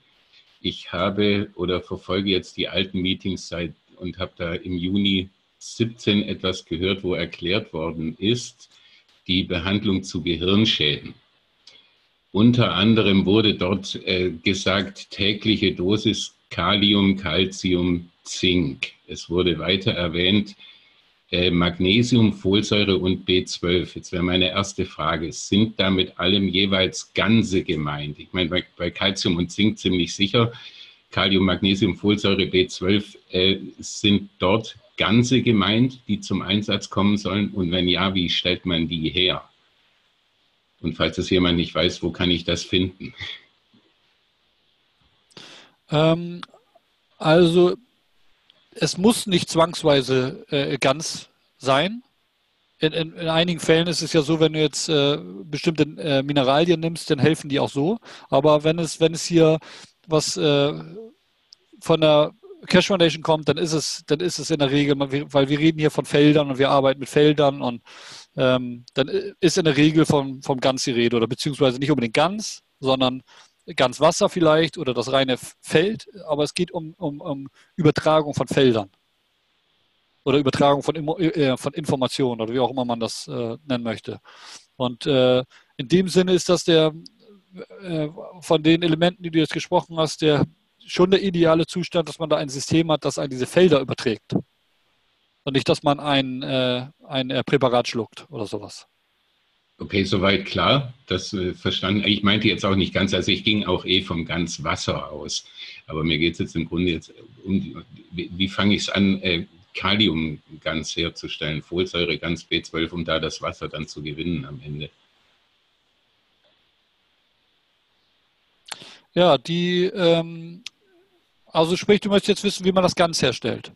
Ich habe oder verfolge jetzt die alten Meetings seit und habe da im Juni 17 etwas gehört, wo erklärt worden ist, die Behandlung zu Gehirnschäden. Unter anderem wurde dort äh, gesagt, tägliche Dosis Kalium, Calcium, Zink. Es wurde weiter erwähnt, äh, Magnesium, Folsäure und B12. Jetzt wäre meine erste Frage, sind da mit allem jeweils Ganze gemeint? Ich meine, bei, bei Calcium und Zink ziemlich sicher. Kalium, Magnesium, Folsäure, B12 äh, sind dort Ganze gemeint, die zum Einsatz kommen sollen? Und wenn ja, wie stellt man die her? Und falls das jemand nicht weiß, wo kann ich das finden? Ähm, also es muss nicht zwangsweise äh, ganz sein. In, in, in, einigen Fällen ist es ja so, wenn du jetzt äh, bestimmte äh, Mineralien nimmst, dann helfen die auch so. Aber wenn es, wenn es hier was äh, von der Cash Foundation kommt, dann ist es, dann ist es in der Regel, weil wir reden hier von Feldern und wir arbeiten mit Feldern und ähm, dann ist in der Regel vom, vom Ganz die Rede oder beziehungsweise nicht unbedingt ganz, sondern ganz Wasser vielleicht oder das reine Feld, aber es geht um, um, um Übertragung von Feldern oder Übertragung von, äh, von Informationen oder wie auch immer man das äh, nennen möchte. Und äh, in dem Sinne ist das der äh, von den Elementen, die du jetzt gesprochen hast, der schon der ideale Zustand, dass man da ein System hat, das an diese Felder überträgt. Und nicht, dass man ein, äh, ein äh, Präparat schluckt oder sowas. Okay, soweit klar. Das äh, verstanden. Ich meinte jetzt auch nicht ganz, also ich ging auch eh vom ganz Wasser aus. Aber mir geht es jetzt im Grunde jetzt um, wie, wie fange ich es an? Äh, Kalium ganz herzustellen, Folsäure ganz B12, um da das Wasser dann zu gewinnen am Ende. Ja, die, ähm, also sprich, du möchtest jetzt wissen, wie man das ganz herstellt.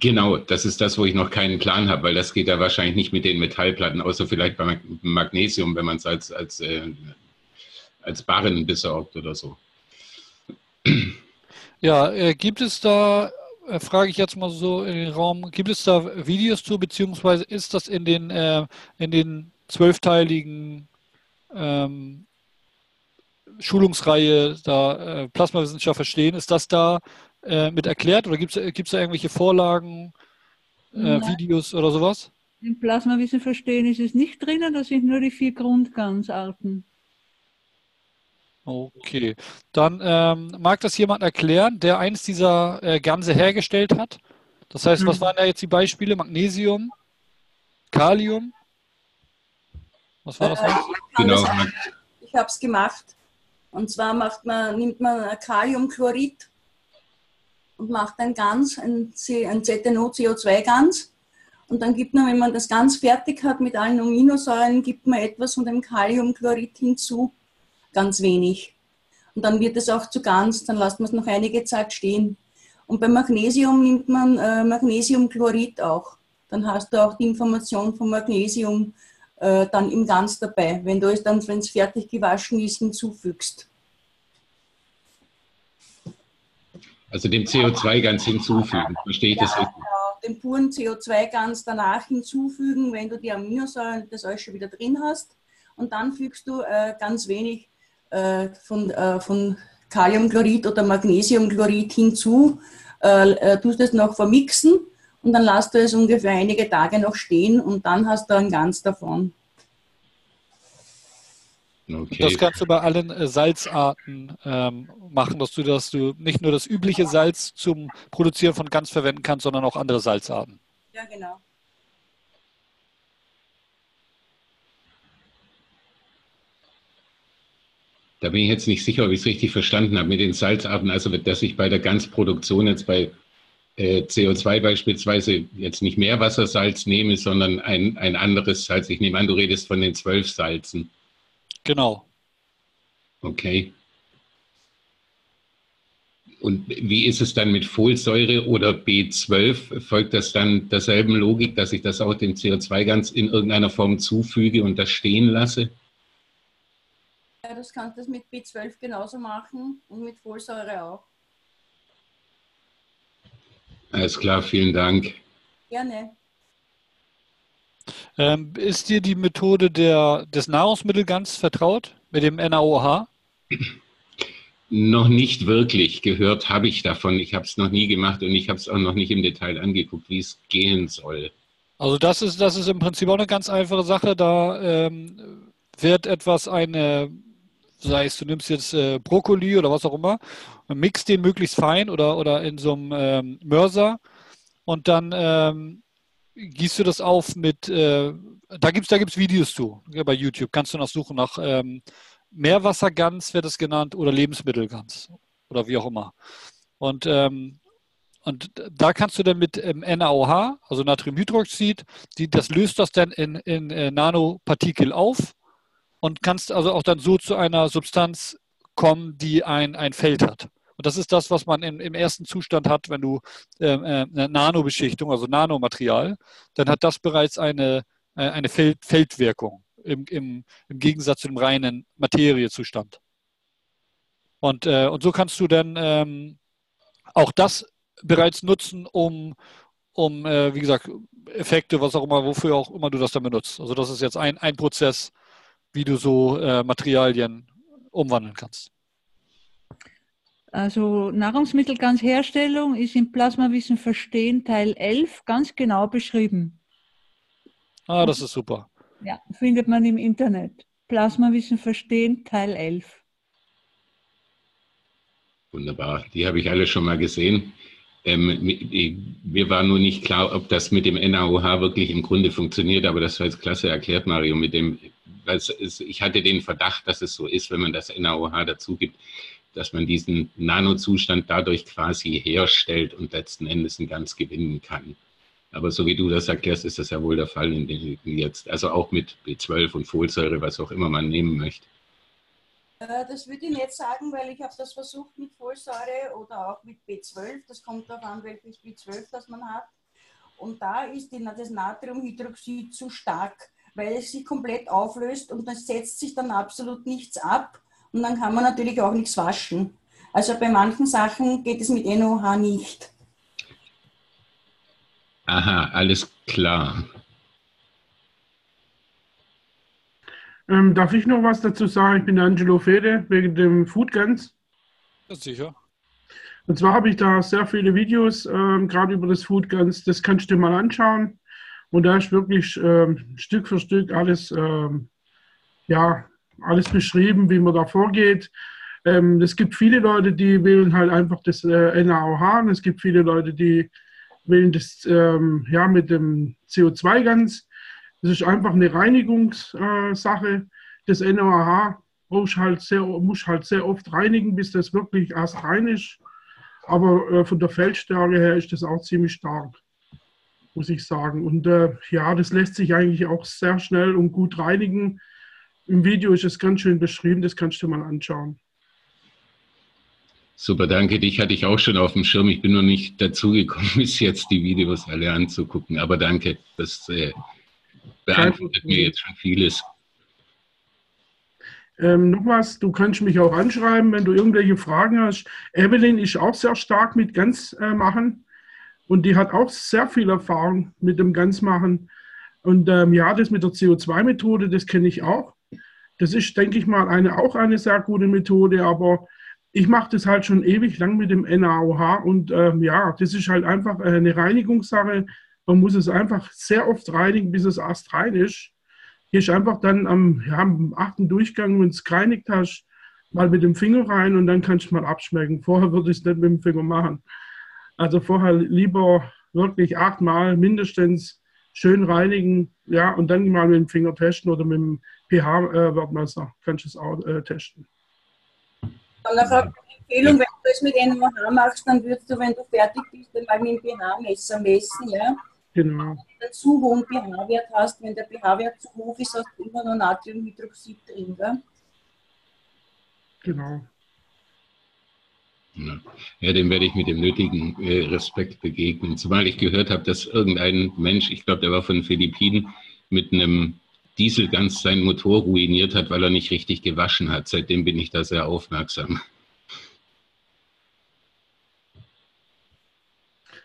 Genau, das ist das, wo ich noch keinen Plan habe, weil das geht ja wahrscheinlich nicht mit den Metallplatten, außer vielleicht bei Magnesium, wenn man es als, als, äh, als Barren besorgt oder so. Ja, äh, gibt es da, äh, frage ich jetzt mal so in den Raum, gibt es da Videos zu, beziehungsweise ist das in den, äh, in den zwölfteiligen ähm, Schulungsreihe da äh, Plasmawissenschaft verstehen, ist das da äh, mit erklärt oder gibt es da irgendwelche Vorlagen, äh, Videos oder sowas? Im Plasmawissen verstehen ist es nicht drinnen, das sind nur die vier Grundgansarten. Okay, dann ähm, mag das jemand erklären, der eins dieser äh, Ganse hergestellt hat? Das heißt, mhm. was waren da jetzt die Beispiele? Magnesium, Kalium? Was war das? Äh, genau. ich habe es gemacht. Und zwar man, nimmt man Kaliumchlorid und macht ein Ganz, ein, ein ZNO-CO2-Ganz. Und dann gibt man, wenn man das ganz fertig hat mit allen Aminosäuren, gibt man etwas von dem Kaliumchlorid hinzu, ganz wenig. Und dann wird es auch zu ganz, dann lässt man es noch einige Zeit stehen. Und beim Magnesium nimmt man äh, Magnesiumchlorid auch. Dann hast du auch die Information vom Magnesium äh, dann im Ganz dabei, wenn du es dann, wenn es fertig gewaschen ist, hinzufügst. Also dem CO2 ganz hinzufügen, verstehe ich ja, das richtig? Genau, den puren CO2 ganz danach hinzufügen, wenn du die Aminosäuren, das alles schon wieder drin hast. Und dann fügst du äh, ganz wenig äh, von, äh, von Kaliumchlorid oder Magnesiumchlorid hinzu, äh, äh, tust es noch vermixen und dann lässt du es ungefähr einige Tage noch stehen und dann hast du ein Ganz davon. Okay. Das kannst du bei allen äh, Salzarten ähm, machen, dass du, dass du nicht nur das übliche Salz zum Produzieren von Gans verwenden kannst, sondern auch andere Salzarten. Ja, genau. Da bin ich jetzt nicht sicher, ob ich es richtig verstanden habe mit den Salzarten. Also, dass ich bei der Ganzproduktion jetzt bei äh, CO2 beispielsweise jetzt nicht Meerwassersalz nehme, sondern ein, ein anderes Salz. Ich nehme an, du redest von den zwölf Salzen. Genau. Okay. Und wie ist es dann mit Folsäure oder B12? Folgt das dann derselben Logik, dass ich das auch dem CO2 ganz in irgendeiner Form zufüge und das stehen lasse? Ja, das kannst du mit B12 genauso machen und mit Folsäure auch. Alles klar, vielen Dank. Gerne. Ähm, ist dir die Methode der, des Nahrungsmittelgans vertraut mit dem NaOH? Noch nicht wirklich. Gehört habe ich davon. Ich habe es noch nie gemacht und ich habe es auch noch nicht im Detail angeguckt, wie es gehen soll. Also das ist, das ist im Prinzip auch eine ganz einfache Sache. Da ähm, wird etwas eine sei es du nimmst jetzt äh, Brokkoli oder was auch immer, und mixt den möglichst fein oder, oder in so einem ähm, Mörser und dann ähm, gießt du das auf mit, äh, da gibt es da gibt's Videos zu, ja, bei YouTube, kannst du noch suchen nach ähm, Meerwassergans, wird es genannt, oder Lebensmittelgans oder wie auch immer. Und, ähm, und da kannst du dann mit ähm, NaOH, also Natriumhydroxid, die, das löst das dann in, in äh, Nanopartikel auf und kannst also auch dann so zu einer Substanz kommen, die ein, ein Feld hat. Und das ist das, was man im, im ersten Zustand hat, wenn du ähm, äh, eine Nanobeschichtung, also Nanomaterial, dann hat das bereits eine, äh, eine Feld, Feldwirkung im, im, im Gegensatz zu dem reinen Materiezustand. Und, äh, und so kannst du dann ähm, auch das bereits nutzen, um, um äh, wie gesagt, Effekte, was auch immer, wofür auch immer du das dann benutzt. Also das ist jetzt ein, ein Prozess, wie du so äh, Materialien umwandeln kannst. Also Nahrungsmittelganzherstellung ist im Plasmawissen verstehen Teil 11 ganz genau beschrieben. Ah, das ist super. Ja, findet man im Internet. Plasmawissen verstehen Teil 11. Wunderbar, die habe ich alle schon mal gesehen. Ähm, mir war nur nicht klar, ob das mit dem NaOH wirklich im Grunde funktioniert, aber das war jetzt klasse erklärt, Mario. Mit dem, ist, ich hatte den Verdacht, dass es so ist, wenn man das NaOH dazu gibt, dass man diesen Nanozustand dadurch quasi herstellt und letzten Endes einen ganz gewinnen kann. Aber so wie du das erklärst, ist das ja wohl der Fall in den jetzt, also auch mit B12 und Folsäure, was auch immer man nehmen möchte. Äh, das würde ich nicht sagen, weil ich habe das versucht mit Folsäure oder auch mit B12. Das kommt darauf an, welches B12 das man hat. Und da ist das Natriumhydroxid zu stark, weil es sich komplett auflöst und es setzt sich dann absolut nichts ab. Und dann kann man natürlich auch nichts waschen. Also bei manchen Sachen geht es mit NOH nicht. Aha, alles klar. Ähm, darf ich noch was dazu sagen? Ich bin Angelo Fede wegen dem Food Guns. Ja, sicher. Und zwar habe ich da sehr viele Videos, ähm, gerade über das Food Guns. Das kannst du dir mal anschauen. Und da ist wirklich ähm, Stück für Stück alles, ähm, ja, alles beschrieben, wie man da vorgeht. Ähm, es gibt viele Leute, die wählen halt einfach das äh, NaOH. Und es gibt viele Leute, die wählen das ähm, ja, mit dem CO2 ganz. Das ist einfach eine Reinigungssache. Das NOAH muss halt, sehr, halt sehr oft reinigen, bis das wirklich astrein ist. Aber äh, von der Feldstärke her ist das auch ziemlich stark, muss ich sagen. Und äh, ja, das lässt sich eigentlich auch sehr schnell und gut reinigen. Im Video ist es ganz schön beschrieben, das kannst du mal anschauen. Super, danke. Dich hatte ich auch schon auf dem Schirm. Ich bin noch nicht dazugekommen, bis jetzt die Videos alle anzugucken. Aber danke, das äh, beantwortet mir jetzt schon vieles. Ähm, noch was, du kannst mich auch anschreiben, wenn du irgendwelche Fragen hast. Evelyn ist auch sehr stark mit Ganzmachen äh, und die hat auch sehr viel Erfahrung mit dem Ganzmachen. Und ähm, ja, das mit der CO2-Methode, das kenne ich auch. Das ist, denke ich mal, eine, auch eine sehr gute Methode, aber ich mache das halt schon ewig lang mit dem NaOH und ähm, ja, das ist halt einfach eine Reinigungssache. Man muss es einfach sehr oft reinigen, bis es astrein ist. Hier ist einfach dann am, ja, am achten Durchgang, wenn es gereinigt hast, mal mit dem Finger rein und dann kannst du mal abschmecken. Vorher würde ich es nicht mit dem Finger machen. Also vorher lieber wirklich achtmal mindestens schön reinigen, ja, und dann mal mit dem Finger testen oder mit dem pH-Wertmesser äh, kannst du es auch äh, testen. Dann eine Empfehlung, wenn du es mit NMH machst, dann würdest du, wenn du fertig bist, dann mal mit dem pH-Messer messen, ja. Genau. Wenn du einen zu hohen pH-Wert hast, wenn der pH-Wert zu hoch ist, hast du immer noch Natriumhydroxid drin. Gell? Genau. Ja, dem werde ich mit dem nötigen äh, Respekt begegnen. Zumal ich gehört habe, dass irgendein Mensch, ich glaube, der war von den Philippinen, mit einem Diesel ganz seinen Motor ruiniert hat, weil er nicht richtig gewaschen hat. Seitdem bin ich da sehr aufmerksam.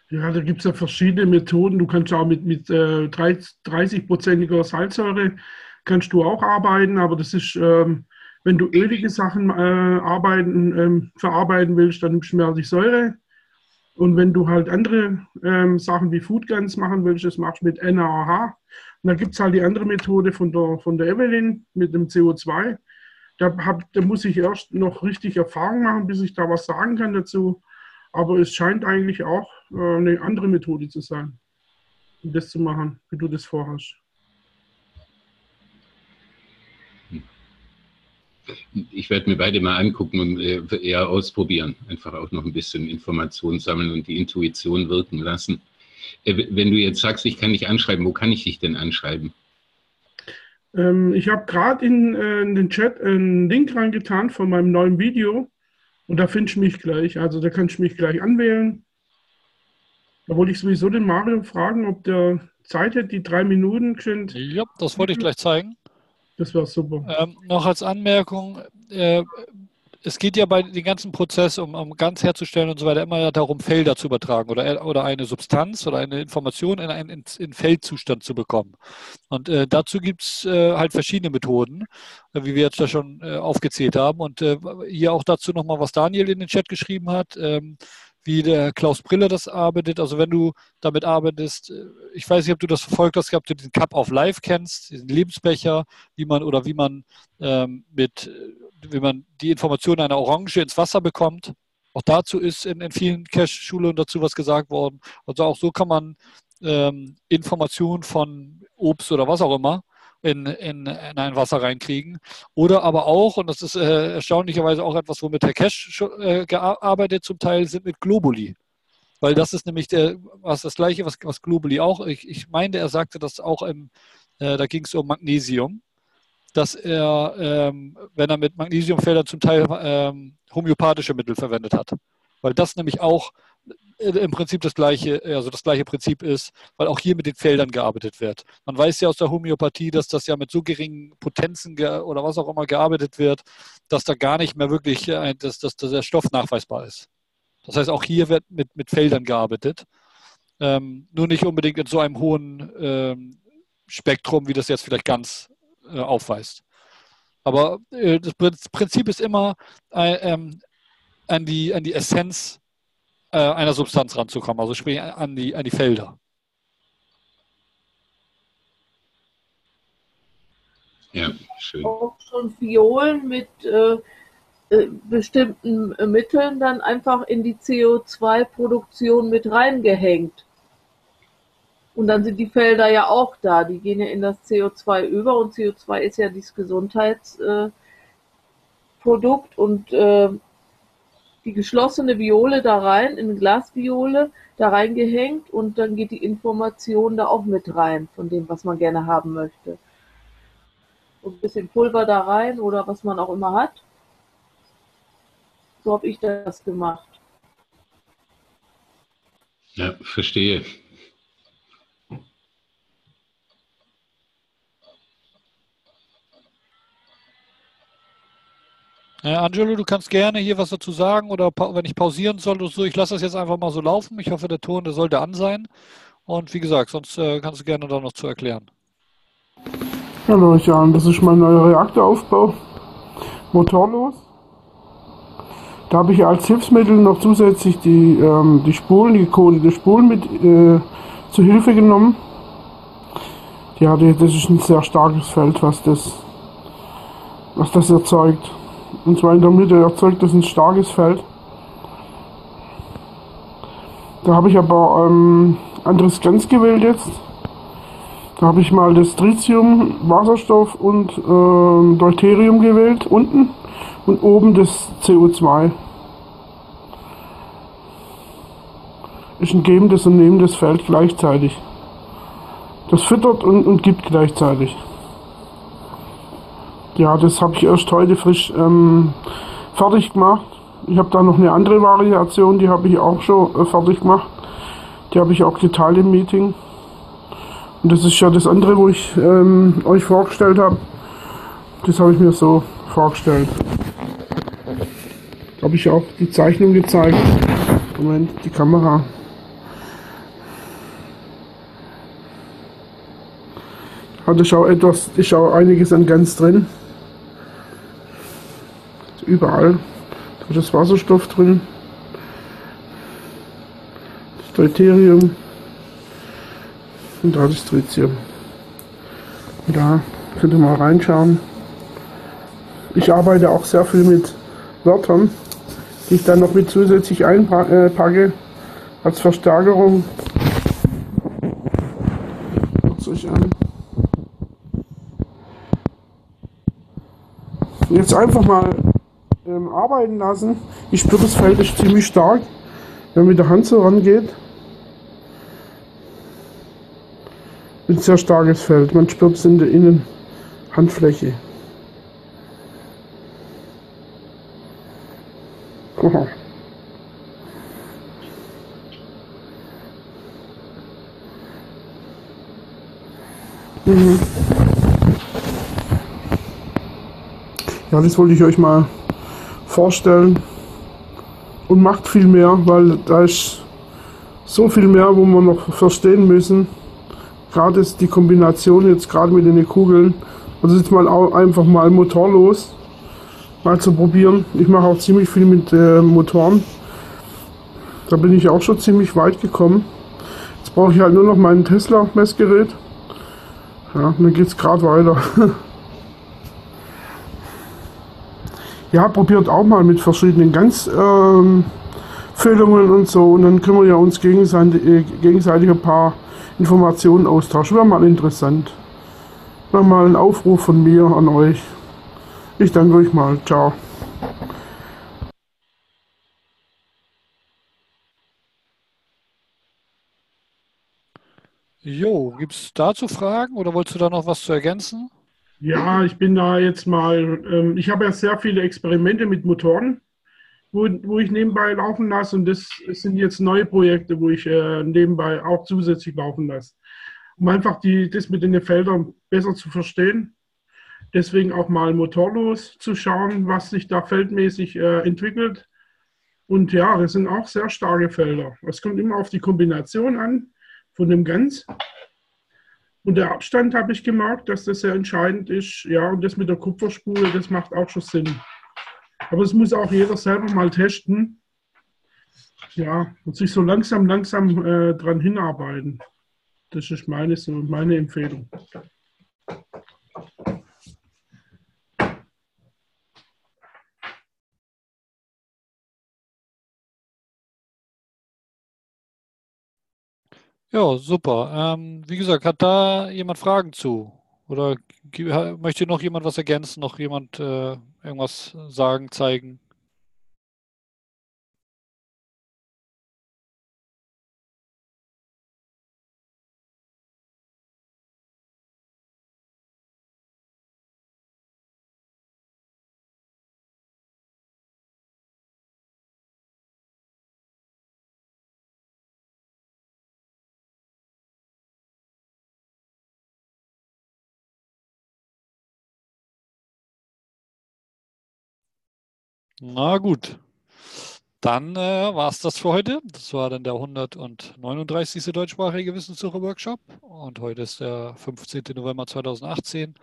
Ja, da gibt es ja verschiedene Methoden. Du kannst auch mit, mit äh, 30-prozentiger Salzsäure kannst du auch arbeiten, aber das ist, ähm, wenn du ölige Sachen äh, arbeiten, ähm, verarbeiten willst, dann nimmst du mehr die Säure. Und wenn du halt andere ähm, Sachen wie Foodguns machen willst, das machst du mit NaOH. Und dann gibt es halt die andere Methode von der, von der Evelyn mit dem CO2. Da, hab, da muss ich erst noch richtig Erfahrung machen, bis ich da was sagen kann dazu. Aber es scheint eigentlich auch äh, eine andere Methode zu sein, um das zu machen, wie du das vorhast. Ich werde mir beide mal angucken und äh, eher ausprobieren. Einfach auch noch ein bisschen Informationen sammeln und die Intuition wirken lassen. Äh, wenn du jetzt sagst, ich kann dich anschreiben, wo kann ich dich denn anschreiben? Ähm, ich habe gerade in, in, den Chat einen Link reingetan von meinem neuen Video. Und da findest du mich gleich. Also da kannst du mich gleich anwählen. Da wollte ich sowieso den Mario fragen, ob der Zeit hat, die drei Minuten sind. Ja, das wollte ich gleich zeigen. Das wäre super. Ähm, noch als Anmerkung, äh, es geht ja bei dem ganzen Prozess, um, um ganz herzustellen und so weiter, immer darum, Felder zu übertragen oder, oder eine Substanz oder eine Information in einen in Feldzustand zu bekommen. Und äh, dazu gibt es äh, halt verschiedene Methoden, äh, wie wir jetzt da schon äh, aufgezählt haben. Und äh, hier auch dazu nochmal, was Daniel in den Chat geschrieben hat. Ähm, wie der Klaus Brille das arbeitet. Also wenn du damit arbeitest, äh, ich weiß nicht, ob du das verfolgt hast, ob du den Cup of Life kennst, diesen Lebensbecher, wie man oder wie man ähm, mit wie man die Information einer Orange ins Wasser bekommt. Auch dazu ist in, in vielen Cache-Schulen dazu was gesagt worden. Also auch so kann man ähm, Informationen von Obst oder was auch immer in, in, in ein Wasser reinkriegen. Oder aber auch, und das ist äh, erstaunlicherweise auch etwas, womit Herr Cash äh, gearbeitet zum Teil, sind mit Globuli. Weil das ist nämlich der, was das Gleiche, was, was Globuli auch, ich, ich meine, er sagte das auch im, äh, da ging es um Magnesium, dass er, ähm, wenn er mit Magnesiumfeldern zum Teil ähm, homöopathische Mittel verwendet hat. Weil das nämlich auch im Prinzip das gleiche, also das gleiche Prinzip ist, weil auch hier mit den Feldern gearbeitet wird. Man weiß ja aus der Homöopathie, dass das ja mit so geringen Potenzen oder was auch immer gearbeitet wird, dass da gar nicht mehr wirklich ein, dass, dass, dass der Stoff nachweisbar ist. Das heißt, auch hier wird mit, mit Feldern gearbeitet. Ähm, nur nicht unbedingt in so einem hohen ähm, Spektrum, wie das jetzt vielleicht ganz äh, aufweist. Aber äh, das Prinzip ist immer, äh, ähm, an, die, an die Essenz äh, einer Substanz ranzukommen, also sprich an die, an die Felder. Ja, schön. Auch schon Violen mit äh, äh bestimmten äh, Mitteln dann einfach in die CO2-Produktion mit reingehängt. Und dann sind die Felder ja auch da. Die gehen ja in das CO2 über und CO2 ist ja dieses Gesundheitsprodukt äh, und äh, die geschlossene Viole da rein, in eine Glasviole da reingehängt und dann geht die Information da auch mit rein von dem, was man gerne haben möchte. Und ein bisschen Pulver da rein oder was man auch immer hat. So habe ich das gemacht. Ja, verstehe. Äh, Angelo, du kannst gerne hier was dazu sagen oder wenn ich pausieren soll oder so. Ich lasse das jetzt einfach mal so laufen. Ich hoffe, der Ton, der sollte an sein. Und wie gesagt, sonst äh, kannst du gerne da noch zu erklären. Hallo, Jan, das ist mein neuer Reaktoraufbau. Motorlos. Da habe ich als Hilfsmittel noch zusätzlich die, ähm, die Spulen, die gekodete Spulen mit äh, zu Hilfe genommen. Ja, das ist ein sehr starkes Feld, was das, was das erzeugt. Und zwar in der Mitte erzeugt das ein starkes Feld. Da habe ich aber ähm, anderes Grenz gewählt jetzt. Da habe ich mal das Tritium, Wasserstoff und ähm, Deuterium gewählt, unten. Und oben das CO2. Ist ein gebendes und nehmendes Feld gleichzeitig. Das füttert und, und gibt gleichzeitig. Ja, das habe ich erst heute frisch ähm, fertig gemacht. Ich habe da noch eine andere Variation, die habe ich auch schon äh, fertig gemacht. Die habe ich auch geteilt im Meeting. Und das ist ja das andere, wo ich ähm, euch vorgestellt habe. Das habe ich mir so vorgestellt. Da habe ich auch die Zeichnung gezeigt. Moment, die Kamera. Hat ist auch etwas, ist auch einiges an ganz drin überall. Da ist Wasserstoff drin, das Deuterium und da das Tritium. Und da könnt ihr mal reinschauen. Ich arbeite auch sehr viel mit Wörtern, die ich dann noch mit zusätzlich einpacke äh, als Verstärkerung. Jetzt einfach mal ähm, arbeiten lassen. Ich spüre das Feld ist ziemlich stark, wenn mit der Hand so rangeht. Ein sehr starkes Feld. Man spürt es in der Innenhandfläche. Oh. Mhm. Ja, das wollte ich euch mal vorstellen und macht viel mehr, weil da ist so viel mehr, wo wir noch verstehen müssen. Gerade ist die Kombination jetzt gerade mit den Kugeln. Also jetzt mal auch einfach mal motorlos mal zu probieren. Ich mache auch ziemlich viel mit äh, Motoren. Da bin ich auch schon ziemlich weit gekommen. Jetzt brauche ich halt nur noch mein Tesla-Messgerät. Ja, dann geht es gerade weiter. ja, probiert auch mal mit verschiedenen Ganzfüllungen ähm, und so und dann können wir ja uns gegenseitig, äh, gegenseitig ein paar Informationen austauschen. Wäre mal interessant. Nochmal ein Aufruf von mir an euch. Ich danke euch mal. Ciao. Jo, gibt es dazu Fragen oder wolltest du da noch was zu ergänzen? Ja, ich bin da jetzt mal, ähm, ich habe ja sehr viele Experimente mit Motoren, wo, wo ich nebenbei laufen lasse und das sind jetzt neue Projekte, wo ich äh, nebenbei auch zusätzlich laufen lasse, um einfach die, das mit den Feldern besser zu verstehen. Deswegen auch mal motorlos zu schauen, was sich da feldmäßig äh, entwickelt. Und ja, das sind auch sehr starke Felder. Es kommt immer auf die Kombination an von dem Ganz. Und der Abstand habe ich gemerkt, dass das sehr entscheidend ist. Ja, und das mit der Kupferspule, das macht auch schon Sinn. Aber es muss auch jeder selber mal testen. Ja, und sich so langsam, langsam äh, dran hinarbeiten. Das ist meine, so meine Empfehlung. Ja, super. Ähm, wie gesagt, hat da jemand Fragen zu? Oder möchte noch jemand was ergänzen, noch jemand äh, irgendwas sagen, zeigen? Na gut. Dann äh, war es das für heute. Das war dann der 139. deutschsprachige Wissenssuche-Workshop. Und heute ist der 15. November 2018.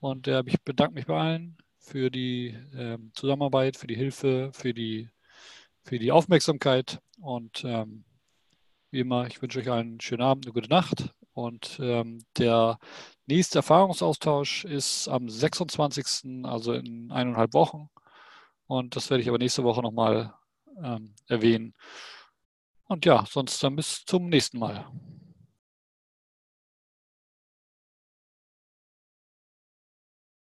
Und äh, ich bedanke mich bei allen für die äh, Zusammenarbeit, für die Hilfe, für die, für die Aufmerksamkeit. Und ähm, wie immer, ich wünsche euch einen schönen Abend, eine gute Nacht. Und ähm, der nächste Erfahrungsaustausch ist am 26., also in eineinhalb Wochen. Und das werde ich aber nächste Woche nochmal ähm, erwähnen. Und ja, sonst dann bis zum nächsten Mal.